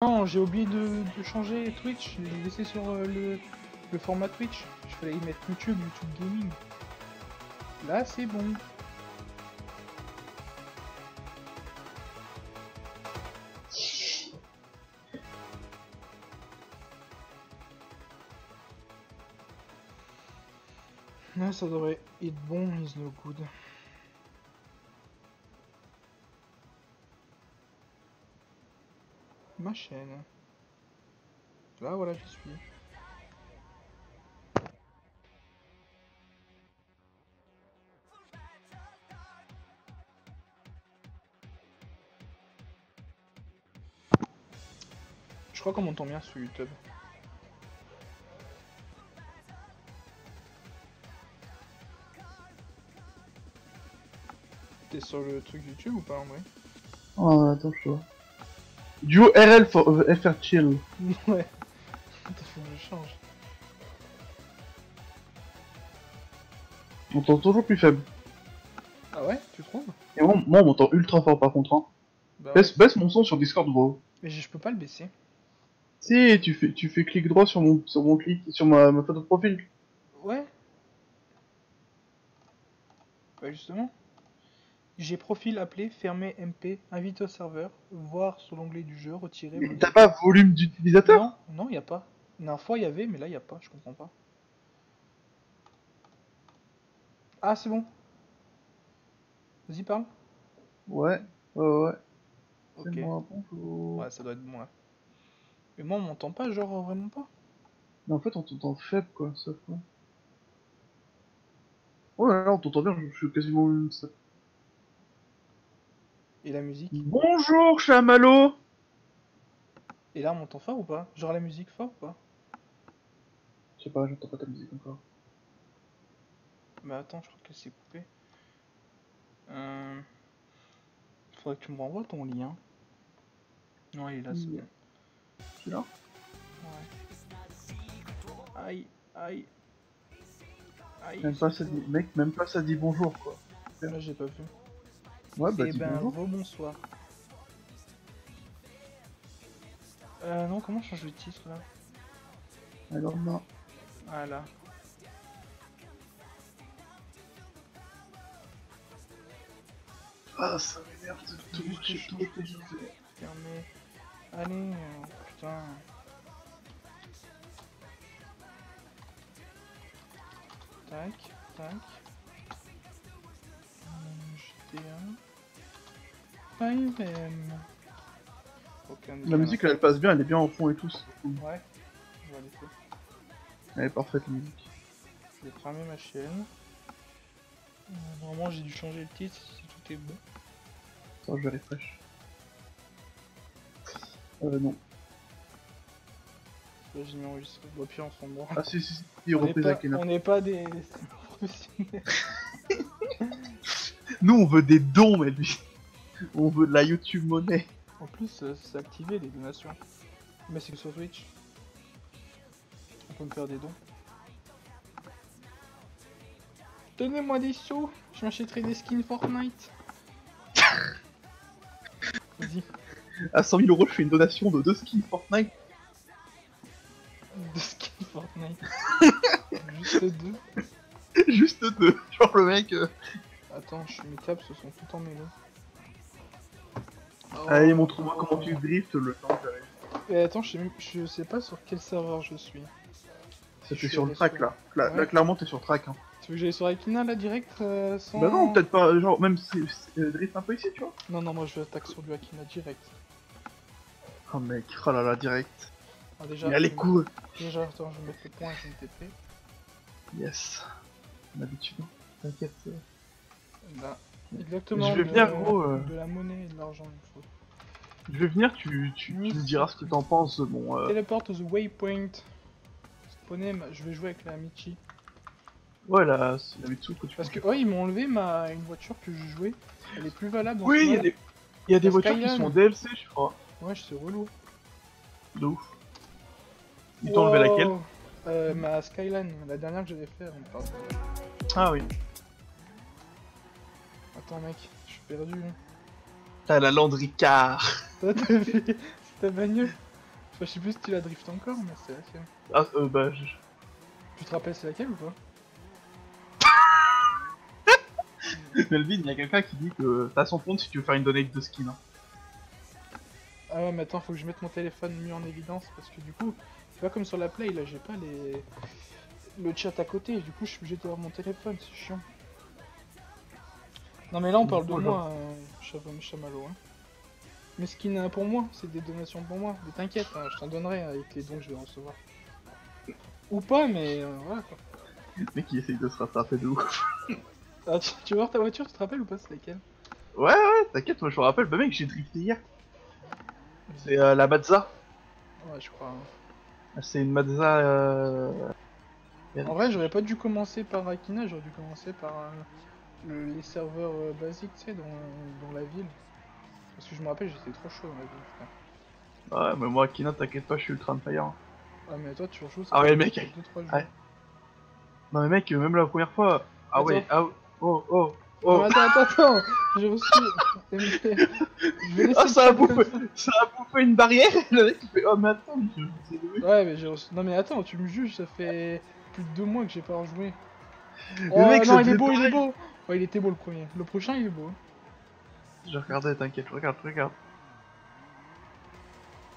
Non, j'ai oublié de, changer Twitch, je l'ai laissé sur euh, le, le format Twitch. Je fallait y mettre YouTube, YouTube Gaming. Là, c'est bon. Là, ça devrait être bon, is no good. Ma chaîne. Là, voilà, j'y suis. Je crois qu'on m'entend bien sur YouTube. T'es sur le truc YouTube ou pas en vrai Oh, attends, je. Duo RL for, euh, FR Chill. Ouais. Attends, faut que je change. On m'entend toujours plus faible. Ah ouais Tu trouves? Et moi, moi on m'entend ultra fort par contre. Hein. Bah ouais. Baisse, baisse mon son sur Discord, bro. Mais je je peux pas le baisser. Si, tu fais, tu fais clic droit sur mon, sur mon clic, sur ma, ma photo de profil. Ouais. Bah justement. J'ai profil appelé, fermé MP, invite au serveur, voir sur l'onglet du jeu, retirer. Mais t'as pas volume d'utilisateur? Non, non, y a pas. La dernière fois il y avait, mais là y a pas, je comprends pas. Ah, c'est bon. Vas-y, parle. Ouais, ouais, ouais. Ok. Moi, bonjour. Ouais, ça doit être bon là. Mais moi, on m'entend pas, genre vraiment pas. Mais en fait, on t'entend faible, quoi, ça fois. Oh là on t'entend bien, je je suis quasiment une... Et la musique Bonjour, chamallow Et là, on m'entend fort ou pas? Genre la musique fort ou pas? Je sais pas, j'entends pas ta musique encore. Bah attends, je crois que c'est coupé. Euh... Faudrait que tu me renvoies ton lien. Non, il est là, c'est bon. Tu là Ouais. Aïe, aïe. Aïe. Même pas ça dit... Mec, même pas ça dit bonjour, quoi. Là, j'ai pas vu. Ouais, bah Eh dis ben, rebonsoir. Euh, non, comment je change le titre là? Alors non. Voilà. Ah, ça m'énerve de tout, titre. Fermé. Allez, euh, putain. Tac, tac. La musique, elle, elle passe bien, elle est bien en fond et tout. Ouais, je vais laisser. Elle est parfaite, la musique. Je vais cramer ma chaîne. Euh, Normalement, j'ai dû changer le titre si tout est bon. Attends, je vais refresh. Euh, non. Là, j'ai mis enregistré. Bon, puis on s'en. Ah, si, si, si, si On n'est reprise pas, avec Kena. on n'est pas des, des professionnels. Nous, on veut des dons, mais lui. On veut de la YouTube monnaie. En plus, euh, c'est activé les donations. Mais c'est que sur Twitch. On peut me faire des dons. Donnez-moi des sous, je m'achèterai des skins Fortnite. Vas-y, À 100 000 euros, je fais une donation de deux skins Fortnite. des skins Fortnite. Juste deux. Juste deux. Genre le mec. euh, Attends, je, mes câbles se sont tout emmêlés. Allez, montre-moi comment tu drifts le temps que j'arrive. Et attends, je sais, même- je sais pas sur quel serveur je suis. Ça Je t'es suis sur le track sur- là. Là, Ouais. là, clairement, t'es sur track. Hein. Tu veux que j'aille sur Akina là direct euh, sans... Bah non, peut-être pas. Genre, même si si- euh, drift un peu ici, tu vois. Non, non, moi je vais attaquer sur du Akina direct. Oh mec, oh là là, direct. Ah, déjà, Mais allez, mettre- Déjà, attends, je vais mettre le point et je vais me TP. Yes. L'habitude. hein. T'inquiète. Exactement. Je vais venir, gros, euh. De la monnaie et de l'argent, il faut. Je vais venir, tu, tu, tu me diras ce que t'en penses mon. euh, Teleport to the waypoint. Spawnez, je vais jouer avec la Michi. Ouais, la, la Mitsu que tu Parce que, oh, ils m'ont enlevé ma... une voiture que je jouais. Elle est plus valable. Oui, il y a des, y a des voitures qui sont DLC, je crois. Ouais, c'est relou. De ouf. Ils t'ont enlevé laquelle euh, Ma Skyline, la dernière que j'avais fait. parle. Ah oui. Attends, mec, je suis perdu. hein. T'as la Land Ricard. Toi, t'as fait c'est ta bagnole je sais plus si tu la drift encore, mais c'est laquelle. Ah, euh, bah, je... Tu te rappelles c'est laquelle ou pas Melvin, il y a quelqu'un qui dit que t'as son compte si tu veux faire une donate de skin. hein. Ah ouais, mais attends, faut que je mette mon téléphone mieux en évidence parce que du coup, c'est pas comme sur la Play, là j'ai pas les le chat à côté, du coup je suis obligé d'avoir mon téléphone, c'est chiant. Non mais là on parle de moi, euh, Chamallow. Hein. Skins euh, pour moi, c'est des donations pour moi, mais t'inquiète, hein, je t'en donnerai avec les dons que je vais recevoir. Ou pas, mais euh, voilà quoi. Le mec, il essaye de se rattraper de ouf. Ah, tu, tu veux voir ta voiture, tu te rappelles ou pas c'est laquelle? Ouais, ouais, t'inquiète, moi je me rappelle, bah mec, j'ai drifté hier. C'est euh, la Mazda. Ouais, je crois. hein. C'est une Mazda. Euh... En vrai, j'aurais pas dû commencer par Akina, j'aurais dû commencer par euh, le- les serveurs euh, basiques, tu sais, dans, dans la ville. Parce que je me rappelle, j'étais trop chaud dans la. Ouais, mais moi, Kina, t'inquiète pas, je suis ultra fire. Ah, mais toi, tu rejoues ça Ah ouais, mec. 2-3 jours. Ouais. Non, mais mec, même la première fois. Ah ouais, ah oh, oh, Non, oh. attends, attends, attends J'ai reçu. Je Ah, ça a bouffé, ça. a bouffé une barrière. Le mec, il fait Oh, mais attends, je. Ouais, mais j'ai reçu. Non, mais attends, tu me juges, ça fait plus de deux mois que j'ai pas rejoué. Le Oh mec, ça non, il est beau, il est beau Ouais, il était beau le premier. Le prochain, il est beau. Je regardais, t'inquiète, regarde, regarde.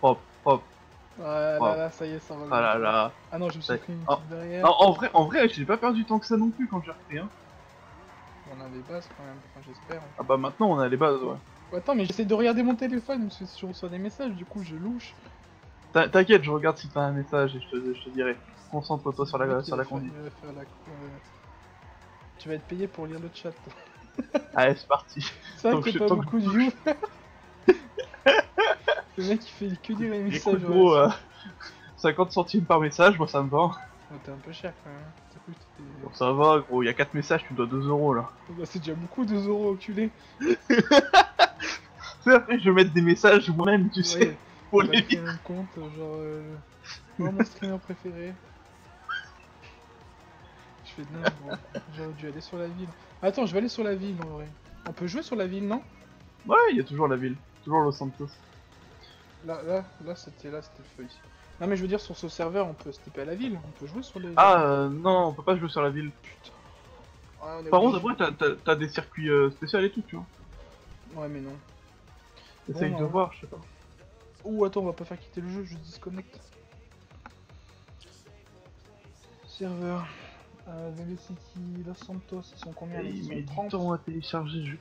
Hop, hop, Ah là Wow. là, ça y est, ça va. ah là là. Ah non, je me suis pris une Oh. petite derrière. Non, en vrai, en vrai, j'ai pas perdu tant que ça non plus quand j'ai refait. Hein. On a des bases quand même, enfin, j'espère. Ah bah maintenant, on a les bases, ouais. Attends, mais j'essaie de regarder mon téléphone parce que si je reçois des messages, du coup je louche. T'in- T'inquiète, je regarde si t'as un message et je te, je te dirai. Concentre-toi sur la, sur la conduite. euh, Tu vas être payé pour lire le chat. Allez, c'est parti. C'est vrai que je- pas beaucoup de views. le mec il fait que les messages. Ouais. gros, euh, 50 centimes par message, moi ça me va. Oh, T'es un peu cher quand même. T'as t'étais- Bon, ça va, gros, il y a 4 messages, tu me dois 2 euros là. Bah, c'est déjà beaucoup 2 euros enculé. Après, je vais mettre des messages moi-même, tu sais, pour les créer un compte, genre. Euh... Moi, mon streamer préféré. Je fais de dingue, gros. J'aurais dû aller sur la ville. Attends, je vais aller sur la ville en vrai. On peut jouer sur la ville, non? Ouais, il y a toujours la ville, toujours Los Santos. Là, là, là, c'était là, c'était le feu ici. Non, mais je veux dire, sur ce serveur, on peut se taper à la ville. On peut jouer sur les. Ah, euh, non, on peut pas jouer sur la ville. putain. Ah, Par contre, après, t'as- des circuits euh, spéciaux et tout, tu vois. Ouais, mais non. Essaye Bon, de euh, voir, je sais pas. Ouh, attends, on va pas faire quitter le jeu, je disconnecte. Serveur. Euh, Velocity, Los Santos, ils sont combien là Ils sont du 30 temps à télécharger, je.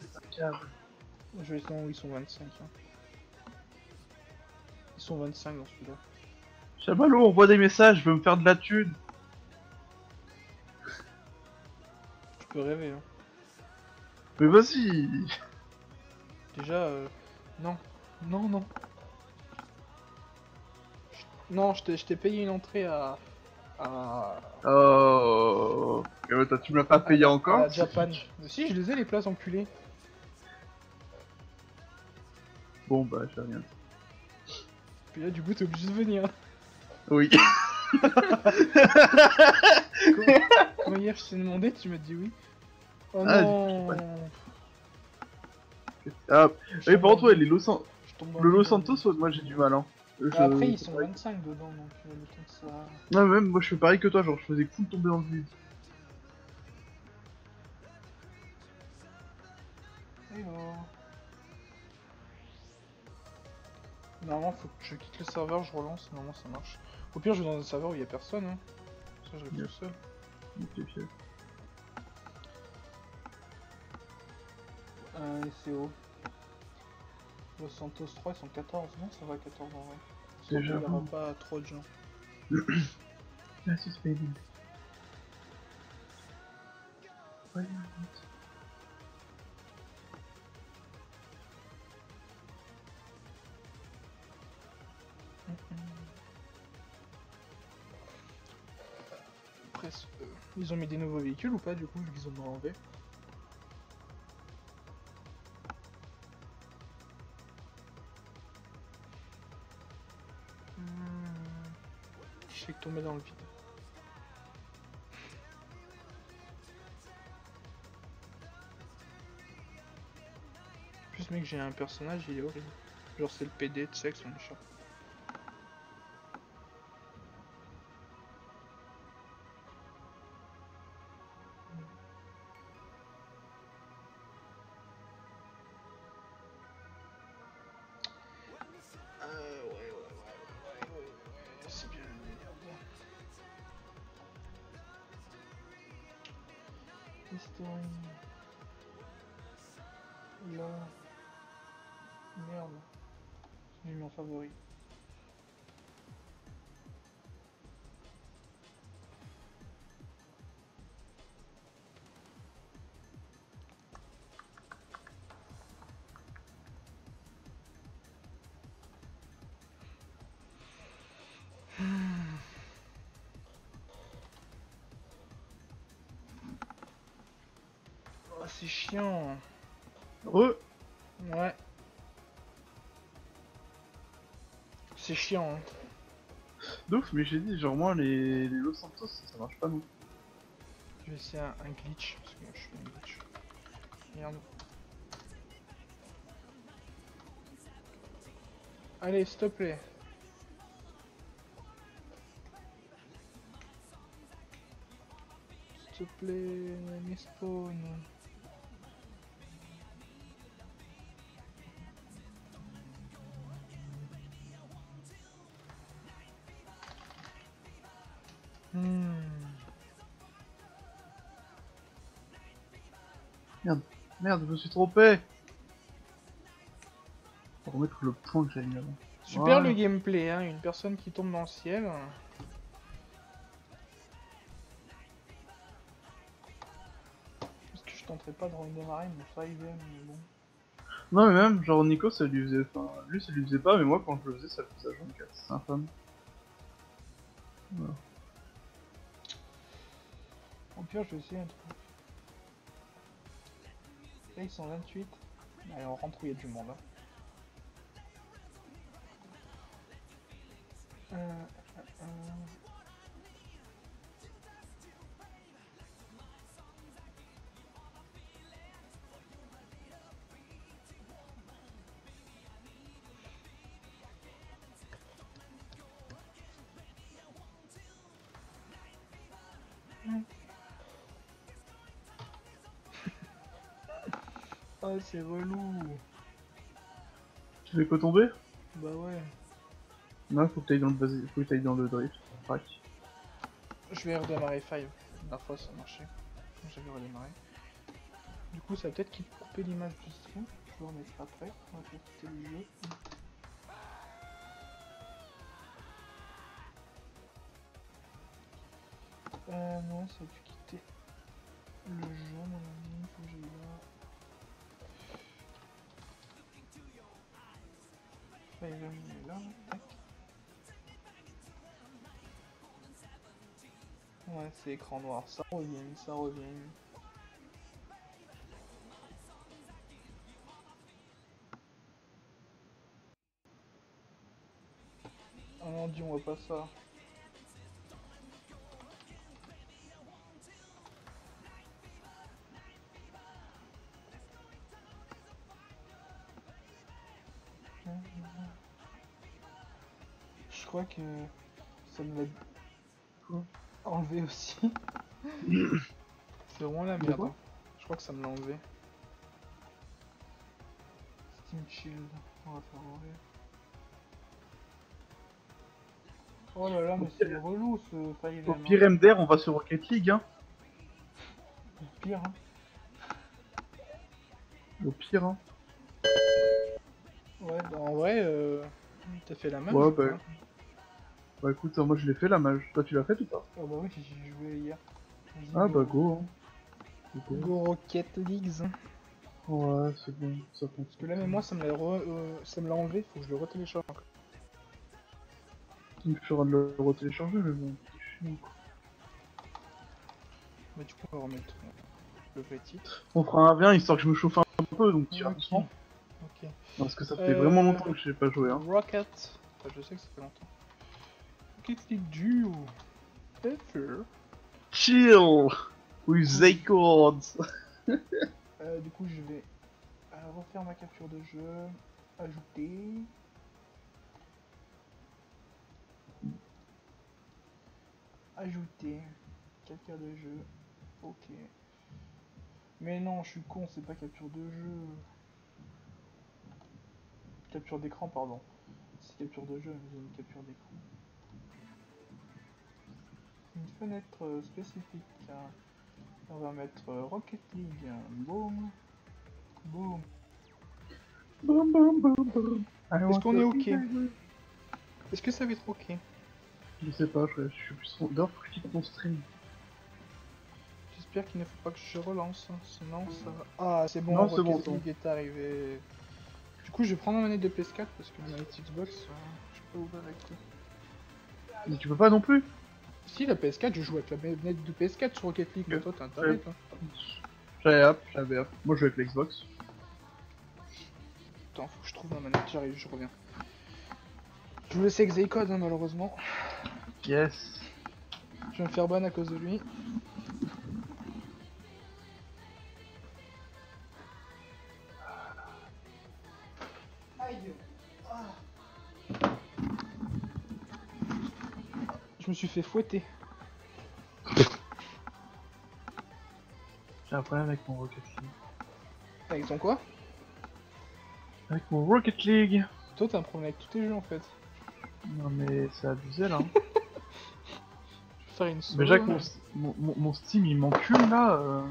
Je vais ils sont 25. hein. Ils sont 25 dans celui-là. Chamallow, on voit des messages, je veux me faire de la thune. Je peux rêver, hein. Mais vas-y Déjà, euh... non. Non, non. Je- Non, je t'ai payé une entrée à... à... Oh euh, toi, Tu me l'as pas payé à encore Japan. Mais si, je les ai les places enculées. Bon bah, je fais rien. Puis là, du coup, t'es obligé de venir. Oui. Quand hier je t'ai demandé, tu m'as dit oui. Oh Ah, non ah, Je oui, par contre, ouais, les Los San- le Los. Santos, ouais, moi j'ai du mal. Hein. Je- Après, ils sont 25 dedans, donc euh, le temps que ça... Ouais, même moi je fais pareil que toi, genre je faisais full tomber dans le vide. Hello. Normalement, faut que je quitte le serveur, je relance, normalement ça marche. Au pire, je vais dans un serveur où il y a personne, hein. Ça, je Yep. tout seul. Ok. Euh, c'est haut. Los Santos 3, ils sont 14. Non, ça va 14 en vrai. C'est Surtout, Il n'y aura pas trop de gens. Ah, c'est. Ouais, Après, euh, ils ont mis des nouveaux véhicules ou pas du coup, vu qu'ils ont enlevé tomber dans le vide. Plus, mec, j'ai un personnage, il est horrible. Genre, c'est le PD de sexe, on est chiant. Re Ouais. C'est chiant. Hein. D'ouf, mais j'ai dit, genre moi, les, les Los Santos, ça marche pas non. Je vais essayer un, un glitch. Parce que moi je suis un glitch. Merde. Allez, s'il te plaît. S'il te plaît, mes Merde, je me suis trompé Pour remettre le point que j'avais mis avant. Super Voilà. le gameplay, hein, une personne qui tombe dans le ciel. Est-ce que je tenterais pas de redémarrer mon 5 mais bon. Non mais même, genre Nico ça lui faisait... Enfin, lui ça lui faisait pas, mais moi quand je le faisais ça faisait 24, c'est infâme. Au pire, je vais essayer un truc. Ils sont 28. Allez, on rentre où il y a du monde. Hein. Euh, Ah, c'est relou. Tu fais quoi tomber? Bah ouais. Non, faut que t'ailles dans le basi- faut que t'ailles dans le drift. Je vais redémarrer 5. La fois ça marchait. J'avais redémarré. Du coup, ça va peut-être couper l'image du stream. Je vais remettre après. On va faire quitter le jeu. Euh, non, ça va plus quitter le jeu, c'est écran noir. Ça revient, ça revient. Oh non, dis, on voit pas ça. Je crois que ça me l'a Quoi? Enlevé aussi. C'est vraiment la De merde. hein. Je crois que ça me l'a enlevé. Steam Shield, on va faire enlever. Oh là là, mais c'est relou ce Fire Au pire MDR, on va sur Rocket League, hein. hein. Pire, hein. Au pire, hein. Ouais, bah en vrai, euh... t'as fait la même Ouais, bah, crois. Bah écoute, moi je l'ai fait la mage. Toi tu l'as fait ou pas Oh bah oui, j'ai joué hier. Ah bah go. hein. Go. Go Rocket Leagues. hein. Ouais, c'est bon, ça compte. Parce que là, même moi, ça me l'a re- euh, enlevé, faut que je le retélécharge encore. Il me fera de le retélécharger, mais bon. c'est chiant, quoi. Mais du coup, on va remettre euh, le titre. On fera un rien histoire que je me chauffe un peu, donc tire Ok. doucement. Ok. Parce que ça fait Euh, vraiment longtemps que je sais pas jouer, hein. Rocket. Enfin, je sais que ça fait longtemps. Ever. Chill With Zaycords Euh, du coup, je vais euh, refaire ma capture de jeu. Ajouter. Ajouter. Capture de jeu. Ok. Mais non, je suis con, c'est pas capture de jeu. Capture d'écran, pardon. C'est capture de jeu, mais j'ai une capture d'écran. Une fenêtre euh, spécifique. hein. On va mettre euh, Rocket League. Boum. Boum. Boum, boum, boum, boum. Est-ce qu'on est ok Est-ce que ça va être ok Je sais pas, je, je suis plus... Faut que quitte mon stream. J'espère qu'il ne faut pas que je relance, hein, sinon ça va... Ah, c'est bon, Non, Rocket bon, League est arrivé. Du coup, je vais prendre ma manette de PS4 parce que la manette Xbox, euh, je peux ouvrir avec toi. Mais tu peux pas non plus Si, la PS4, je joue avec la manette de PS4 sur Rocket League, mais toi t'as internet. Hein. J'avais hop, j'avais hop. Moi je joue avec l'Xbox. Attends, faut que je trouve ma manette, j'arrive, je reviens. Je vous laisse avec Zaycode, hein, malheureusement. Yes. Je vais me faire ban à cause de lui. Me suis fait fouetter. J'ai un problème avec mon Rocket League. Avec ton quoi? Avec mon Rocket League Toi t'as un problème avec tous tes jeux en fait. Non mais c'est abusé là. hein. Je vais faire une solo. Déjà que mon, mon, mon- mon Steam il m'encule là. euh.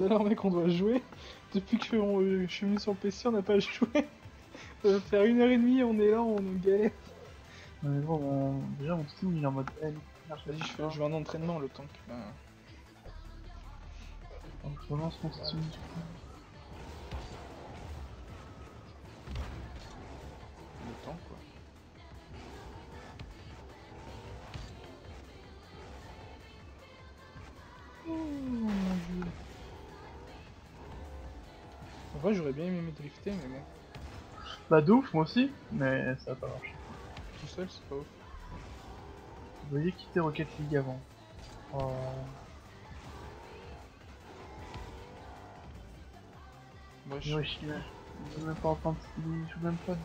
L'heure mec on doit jouer. Depuis que on- je suis venu sur le PC on n'a pas joué. Ça va faire une heure et demie, on est là, on est galère. Mais bon, déjà mon Steam il est en mode N. Vas-y, je fais, je vais en entraînement le temps que. euh, Donc je relance mon Steam. du coup. le temps quoi. Oh mon dieu. Vrai, j'aurais bien aimé me drifter, mais bon, Bah de ouf moi aussi, mais ça va pas marcher. tout seul c'est pas ouf. Vous voyez quitter Rocket League avant. Oh. Moi, je... Ouais, je suis je suis même pas en train de je joue même pas de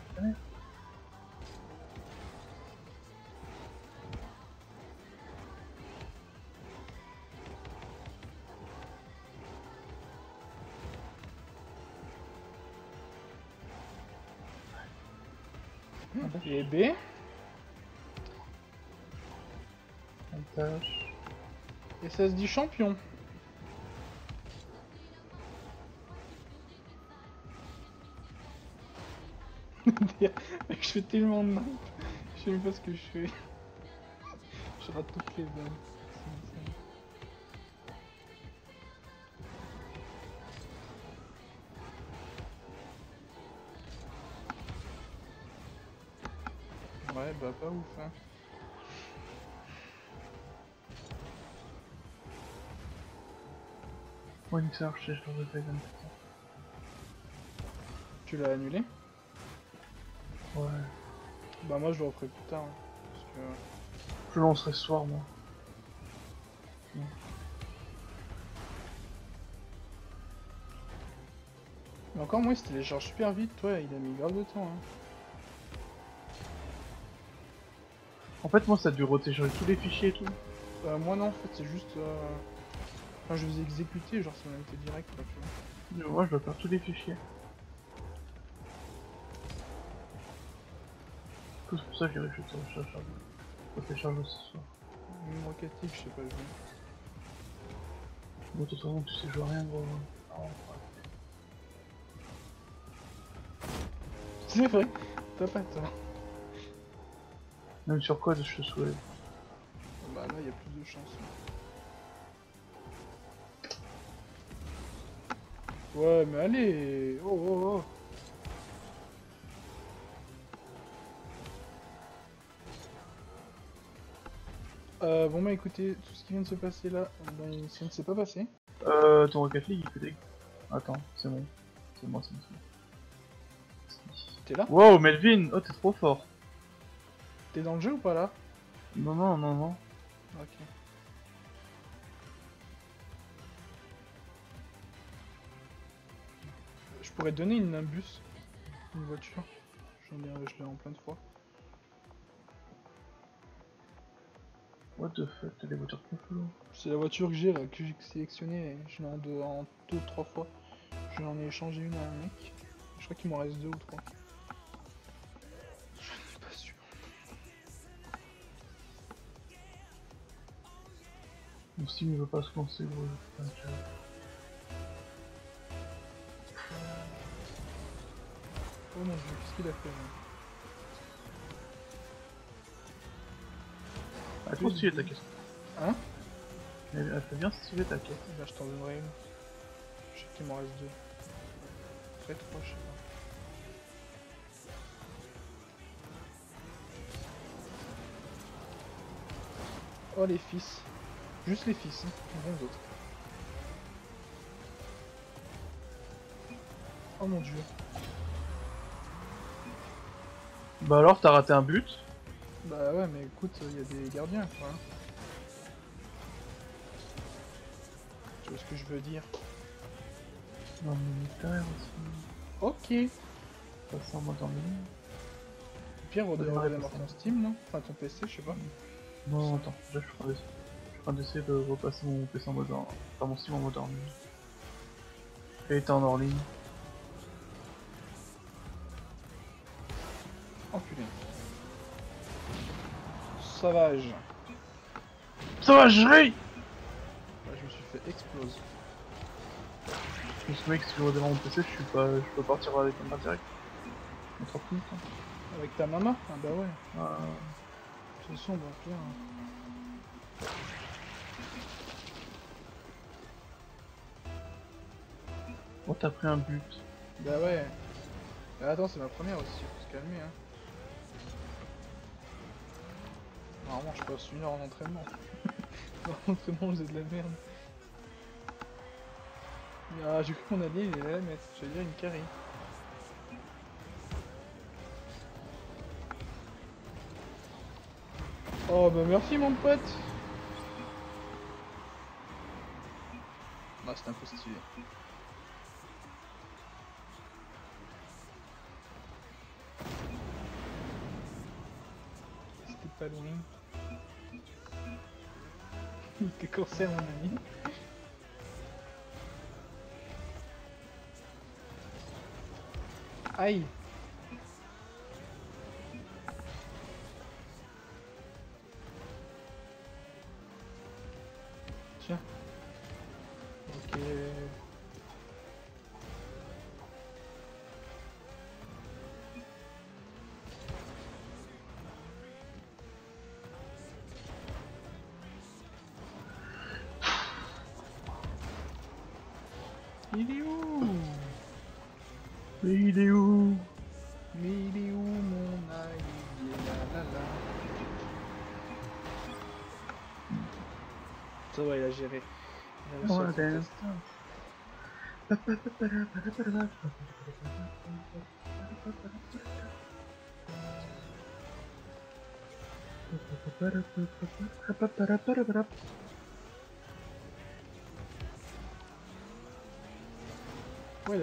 16 du champion. je fais tellement de Je sais même pas ce que je fais. Je rate toutes les balles. Ouais, bah pas ouf hein. Ouais, une sœur, je sais, je le refais comme ça. Tu l'as annulé Ouais. Bah moi je le referai plus tard. hein, parce que... Je lancerai ce soir moi. Mais encore moi c'était les charge super vite, toi il a mis grave de temps. Hein. En fait, moi ça a dû retélécharger tous les fichiers et tout. Euh, moi non en fait c'est juste... Euh... Quand je faisais exécuter, genre ça m'a été direct quoi, tu vois. Moi je dois faire tous les fichiers. Tout c'est pour ça que j'ai réussi à télécharger. Je télécharger ce soir. Même Rocket League, je sais pas jouer. Bon, de toute façon, tu sais jouer à rien, gros. Ah, ouais. C'est vrai, t'as pas tort. Même sur code, je te soulève. Bah là il y a plus de chance. Ouais mais allez Oh oh oh Euh, bon bah écoutez, tout ce qui vient de se passer là, ben, ça ne s'est pas passé. Euh, ton Rocket League, il. Attends, c'est bon. C'est moi, c'est bon. T'es là Wow, Melvin Oh, t'es trop fort T'es dans le jeu ou pas là? Non, non, non, non. Ok. pourrais donner une Nimbus, une voiture. J'en ai, je l'ai en plein de fois. What the fuck, t'as des voitures de hein. C'est la voiture que j'ai que j'ai sélectionnée, je l'ai en deux, en deux, trois fois. Je l'en ai échangé une à un mec. Je crois qu'il m'en reste deux ou trois. Je suis pas sûr. Bon, si il veut pas se lancer, gros, Oh mon dieu, qu'est-ce qu'il a fait là Ah, trop stylé ta caisse. Hein Elle elle fait bien stylé ta caisse. Bah je t'en donnerai une. Je sais qu'il m'en reste deux. Après trois, je sais pas. Oh les fils. Juste les fils, hein. rien d'autre. Oh mon dieu. Bah alors t'as raté un but. Bah ouais mais écoute, il y a des gardiens quoi. Tu vois ce que je veux dire? Non mais militaire aussi. Ok. Passer en mode en ligne. Au pire, on devrait ton Steam, non? Enfin ton PC, je sais pas. Non, attends, là je suis en train d'essayer- je suis en train d'essayer de repasser mon PC en mode en... Enfin mon Steam en mode en ligne. Était en hors ligne. Sauvage. Ça va, je me suis fait explose. Parce que mec, si je redémarre mon PC, je suis pas... je peux partir avec un direct. En 30 minutes. Hein. Avec ta maman? Ah bah ouais. Toute façon, bah pire. hein. Oh, t'as pris un but. Bah ouais. Ah, attends, c'est ma première aussi, faut se calmer hein. Normalement, je passe une heure en entraînement. en entraînement, j'ai de la merde. Ah, j'ai cru qu'on allait, il mettre. J'allais dire une carry. Oh bah merci mon pote Ah c'est un peu stylé. C'était pas loin. Que cancer mon ami. Aïe Ça va, il a géré. Il a réussi à Ouais,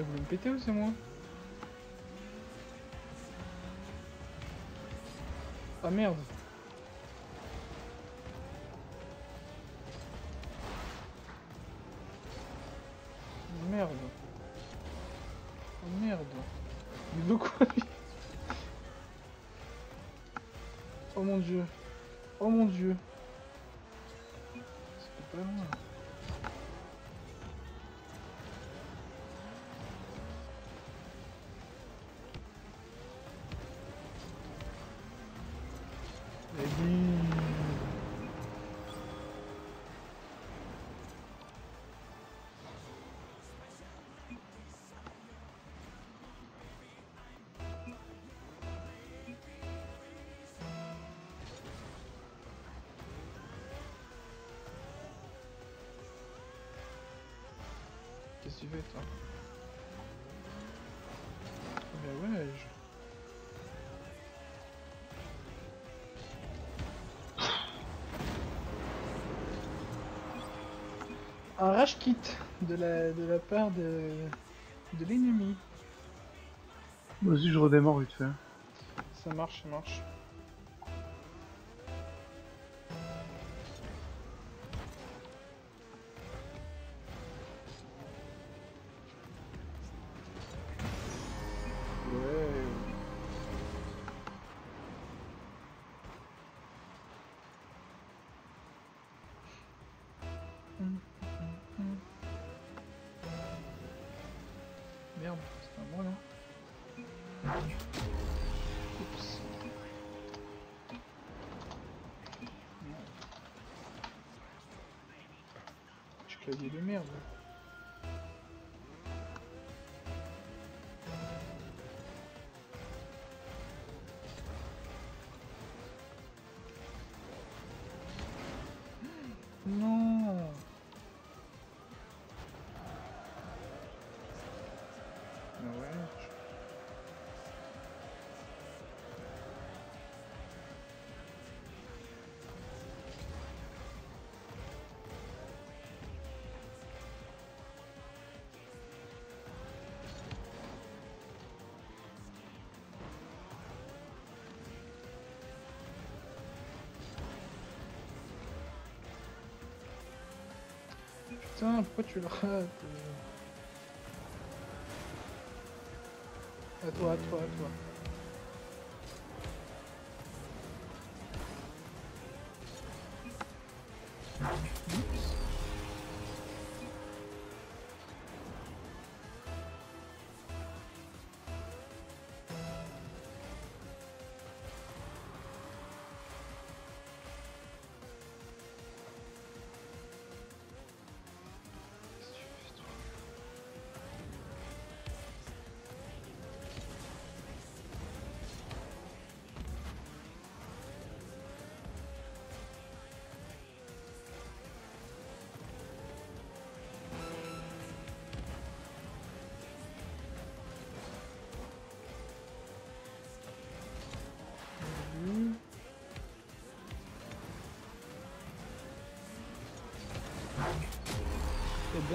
Qu'est-ce que tu fais toi Ah bah ouais je... Un rage kit de la, de la part de, de l'ennemi. Vas-y, je redémarre vite fait. Ça marche, ça marche. Je clavier Putain, pourquoi tu le rates euh À toi, à toi, à toi.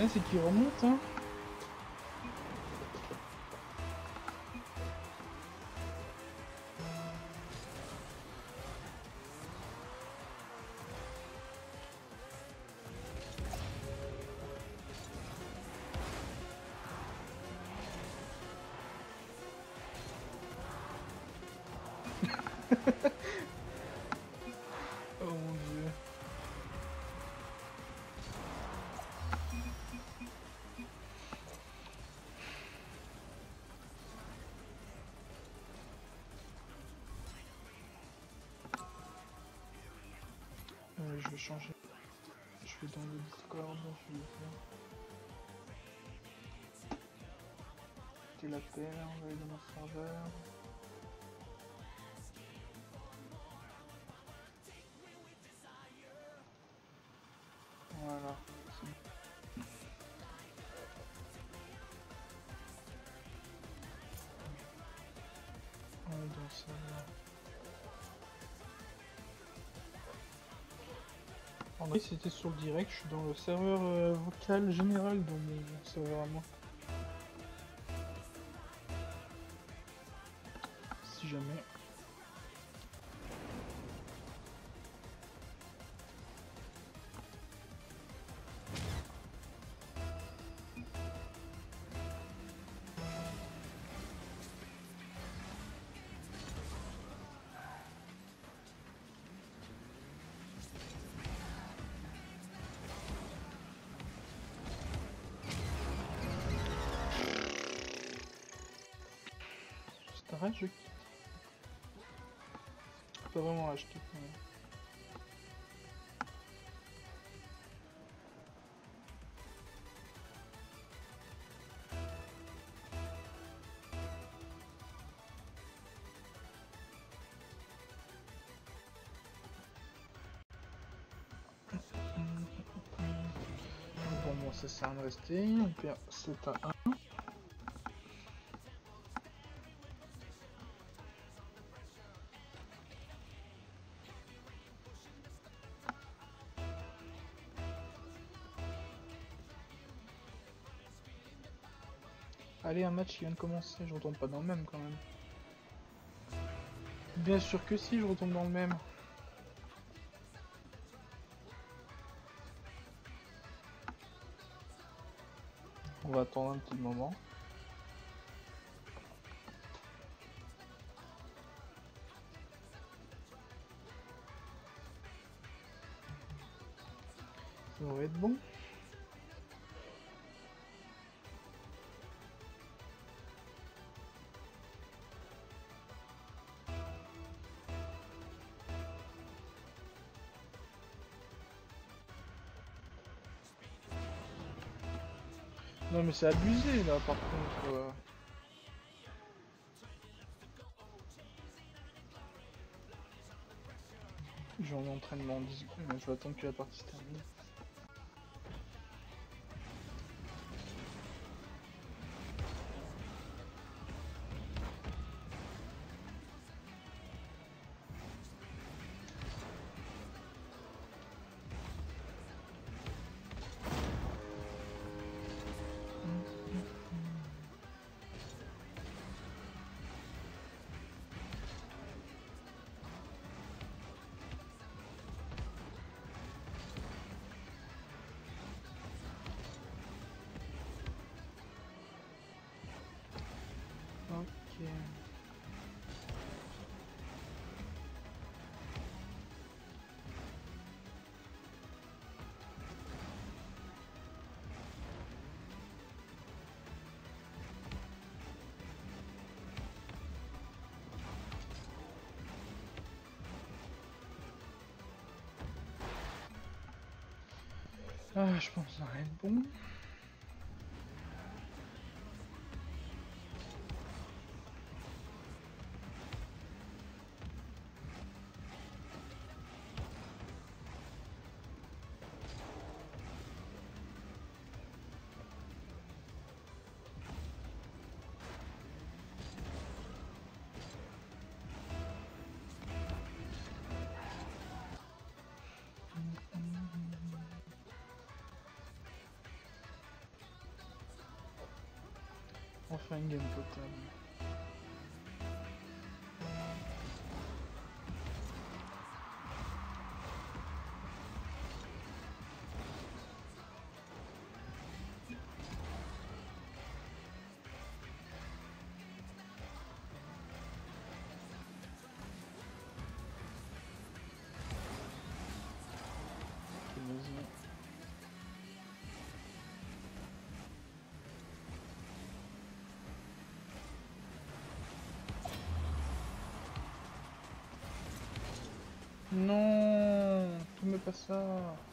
C'est qu'il remonte, hein. Je vais changer. Je vais dans le Discord, je vais faire. Tu l'appelles, on va aller dans mon serveur. Voilà. bon. Ouais, dans ça. C'était sur le direct, je suis dans le serveur euh, vocal général dans mon serveur à moi. Pas vraiment rage, je quitte. mais- Bon, moi match qui vient de commencer, je retombe pas dans le même quand même. Bien sûr que si, je retombe dans le même. On va attendre un petit moment. Mais c'est abusé là par contre. euh. J'en ai entraînement en 10 secondes, je vais attendre que la partie se termine. Ah, je pense que ça va être bon. Non, tout me pas ça.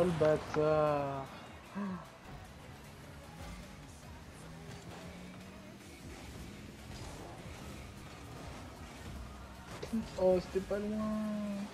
Oh le bâtard. Oh, c'était pas loin.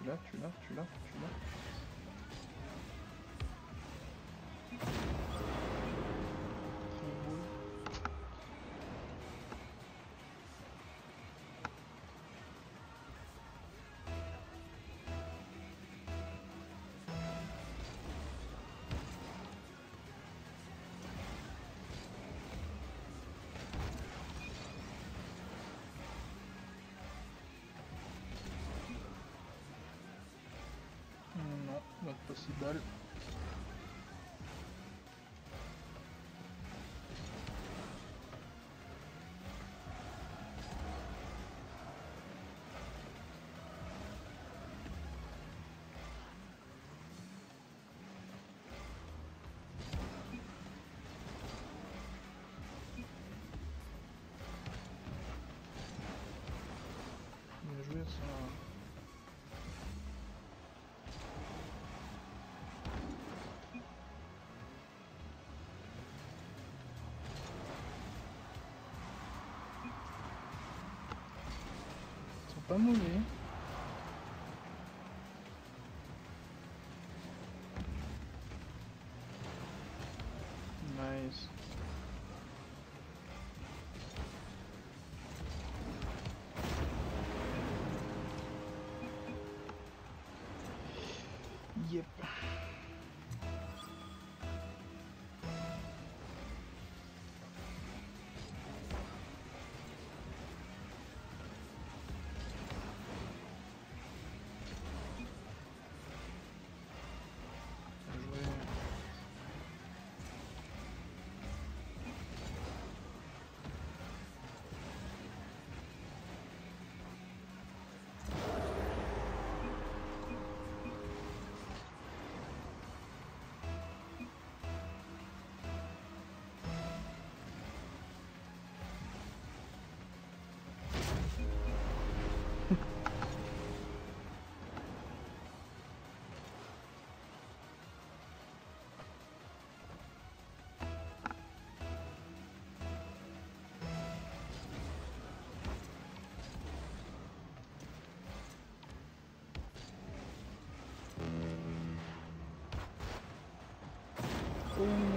Tu l'as, tu l'as, tu l'as, tu l'as. Non, pas mauvais. Nice. Yep. Aïe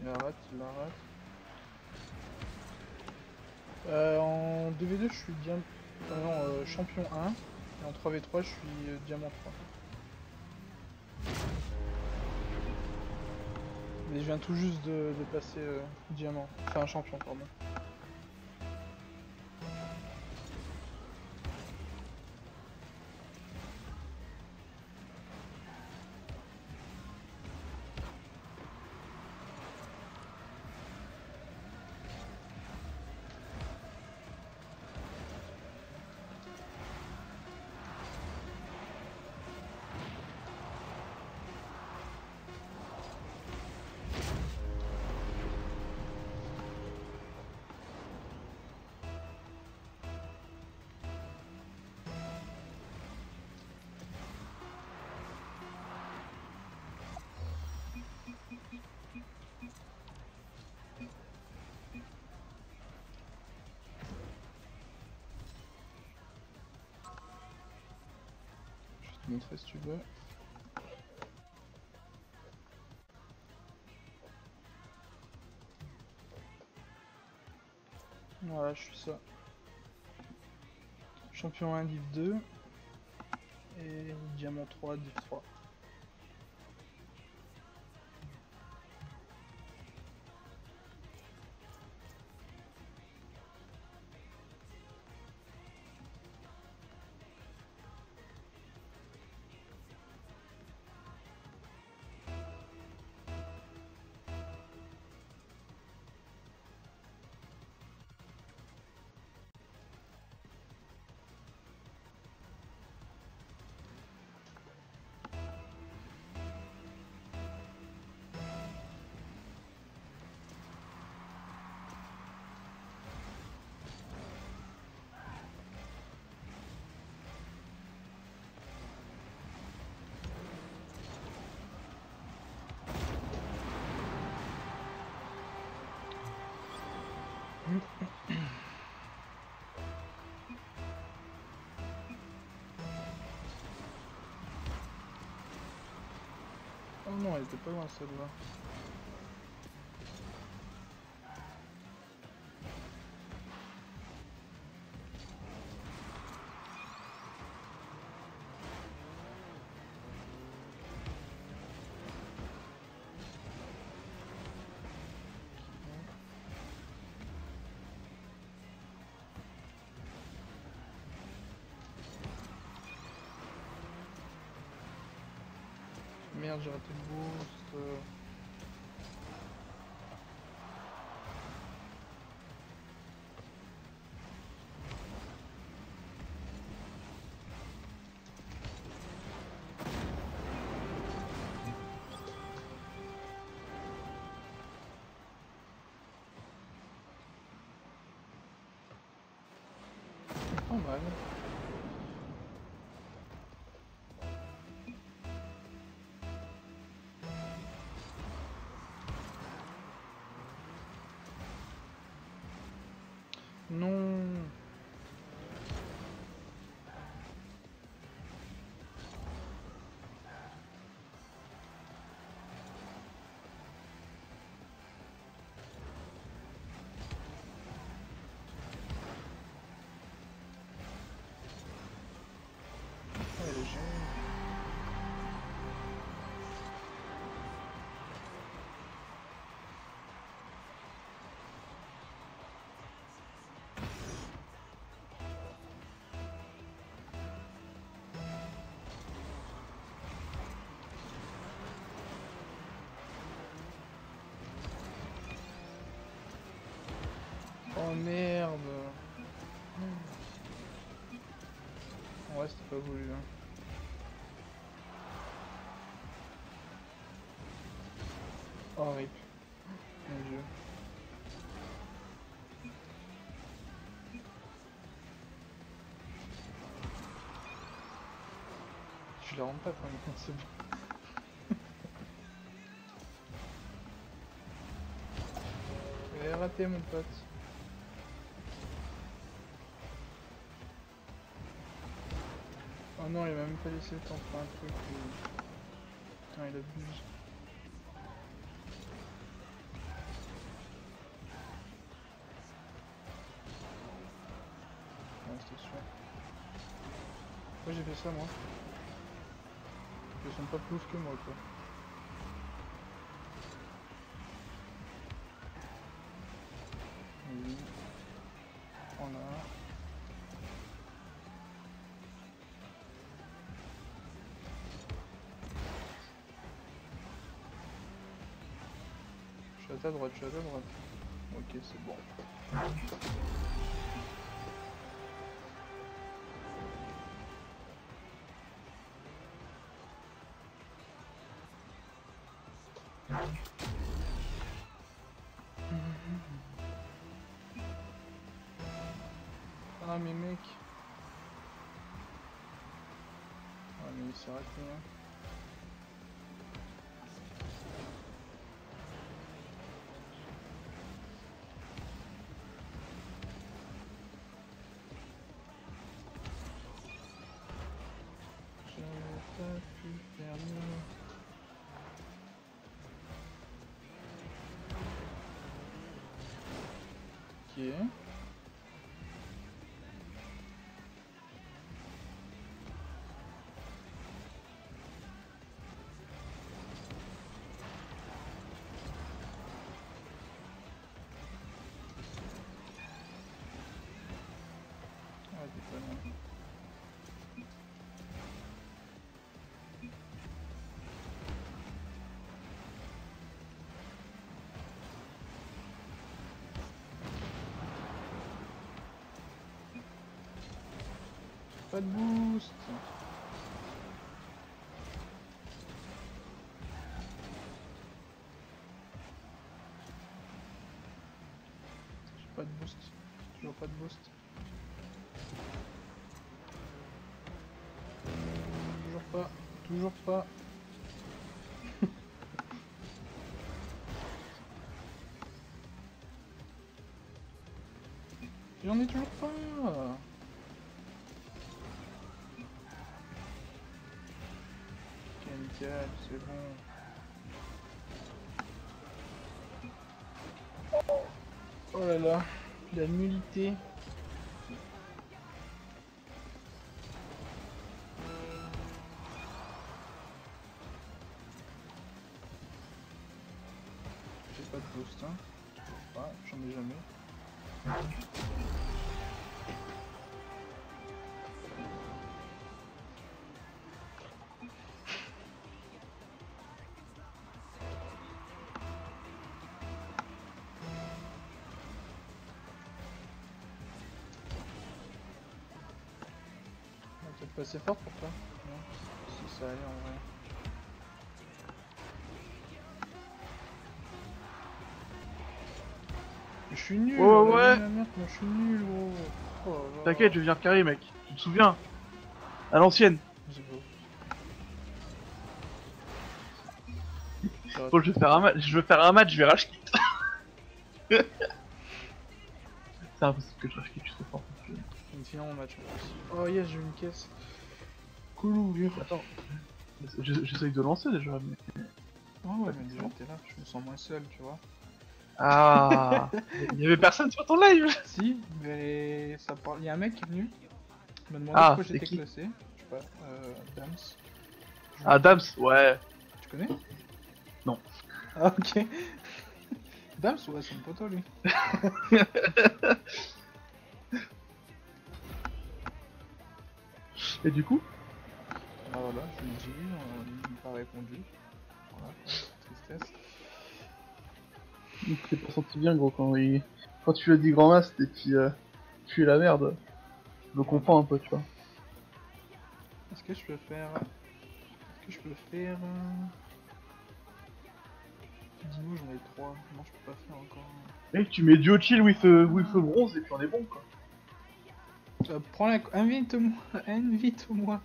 Tu la rates, tu la rates. Euh, en 2v2 je suis diam... euh, non, euh, champion 1 et en 3v3 je suis euh, diamant 3. Mais je viens tout juste de, passer diamant, enfin champion pardon. Te montrer si tu veux. Voilà, je suis ça. Champion 1, div 2. Et diamant 3, div 3. Était pas loin celle-là. Merde, j'ai raté le boost. Não vai, né? Oh merde Ouais c'était pas voulu hein. Oh rip. Mon dieu. La rends pas quand même, c'est bon. Raté mon pote. Non, il m'a même pas laissé le temps faire un truc. Putain, il abuse. Ouais, c'était sûr. Pourquoi j'ai fait ça, moi Ils sont pas plus que moi, quoi. Ta droite. Ok, c'est bon. Ah mais mec Ah mais il s'est raté hein. Ok. Ah, déconne. Pas de boost. Pas de boost. Toujours pas de boost. Toujours pas. Toujours pas. J'en ai toujours pas. C'est bon. Oh là là, la nullité. Pas assez fort pour toi Non, si ça allait en vrai. Je suis nul Ouais, oh, ouais. de mère, comment je suis nul Oh là. T'inquiète, je vais venir carré, mec. Tu te souviens À l'ancienne. Bon, je vais faire un match, je veux faire un match, je vais quit. C'est impossible que je quit, je suis trop fort. Une finale en match. Oh yes, j'ai une caisse. Cool. Attends. Je- J'essaye de lancer déjà, mais... Ouais, ouais, mais déjà t'es là, je me sens moins seul, tu vois. Ah Il y avait personne sur ton live Si, mais ça parle. Il y a un mec qui est venu. Il m'a demandé Ah, pourquoi j'étais classé. Je sais pas, euh, Dams. Ah, Dams, ouais. Tu connais? Non. Ah, ok. Dams, ouais, c'est mon poteau lui. Et du coup? Ah, voilà, je lui ai dit, euh, il m'a pas répondu. Voilà, tristesse. T'es pas senti bien, gros, quand, il... quand tu lui as dit grand masse et puis euh, tu es la merde. Je le comprends un peu, tu vois. Est-ce que je peux faire. Est-ce que je peux faire. euh, Dis-nous, j'en ai trois. Non, je peux pas faire encore. Mec, tu mets duo chill with, euh, with bronze et puis on est bon, quoi. Euh, prends la. Invite-moi Invite-moi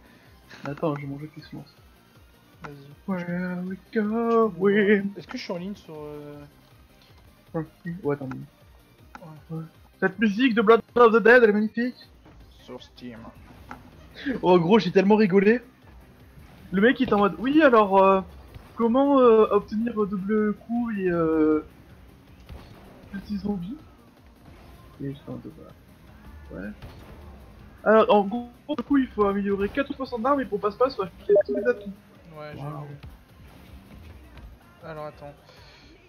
Attends, j'ai mon jeu qui se lance. Vas-y. Where we go, we... Est-ce que je suis en ligne sur. euh, Ouais, attends. Ouais. Cette musique de Blood of the Dead, elle est magnifique. sur Steam Oh gros, j'ai tellement rigolé. Le mec il est en mode oui alors euh, comment euh, obtenir double coup et euh, petit zombie? Et j'étais en mode bah, ouais. Alors en gros du coup il faut améliorer 4% d'armes et pour passe-passe faut acheter tous les atouts. Ouais, j'ai Wow. vu. Alors attends.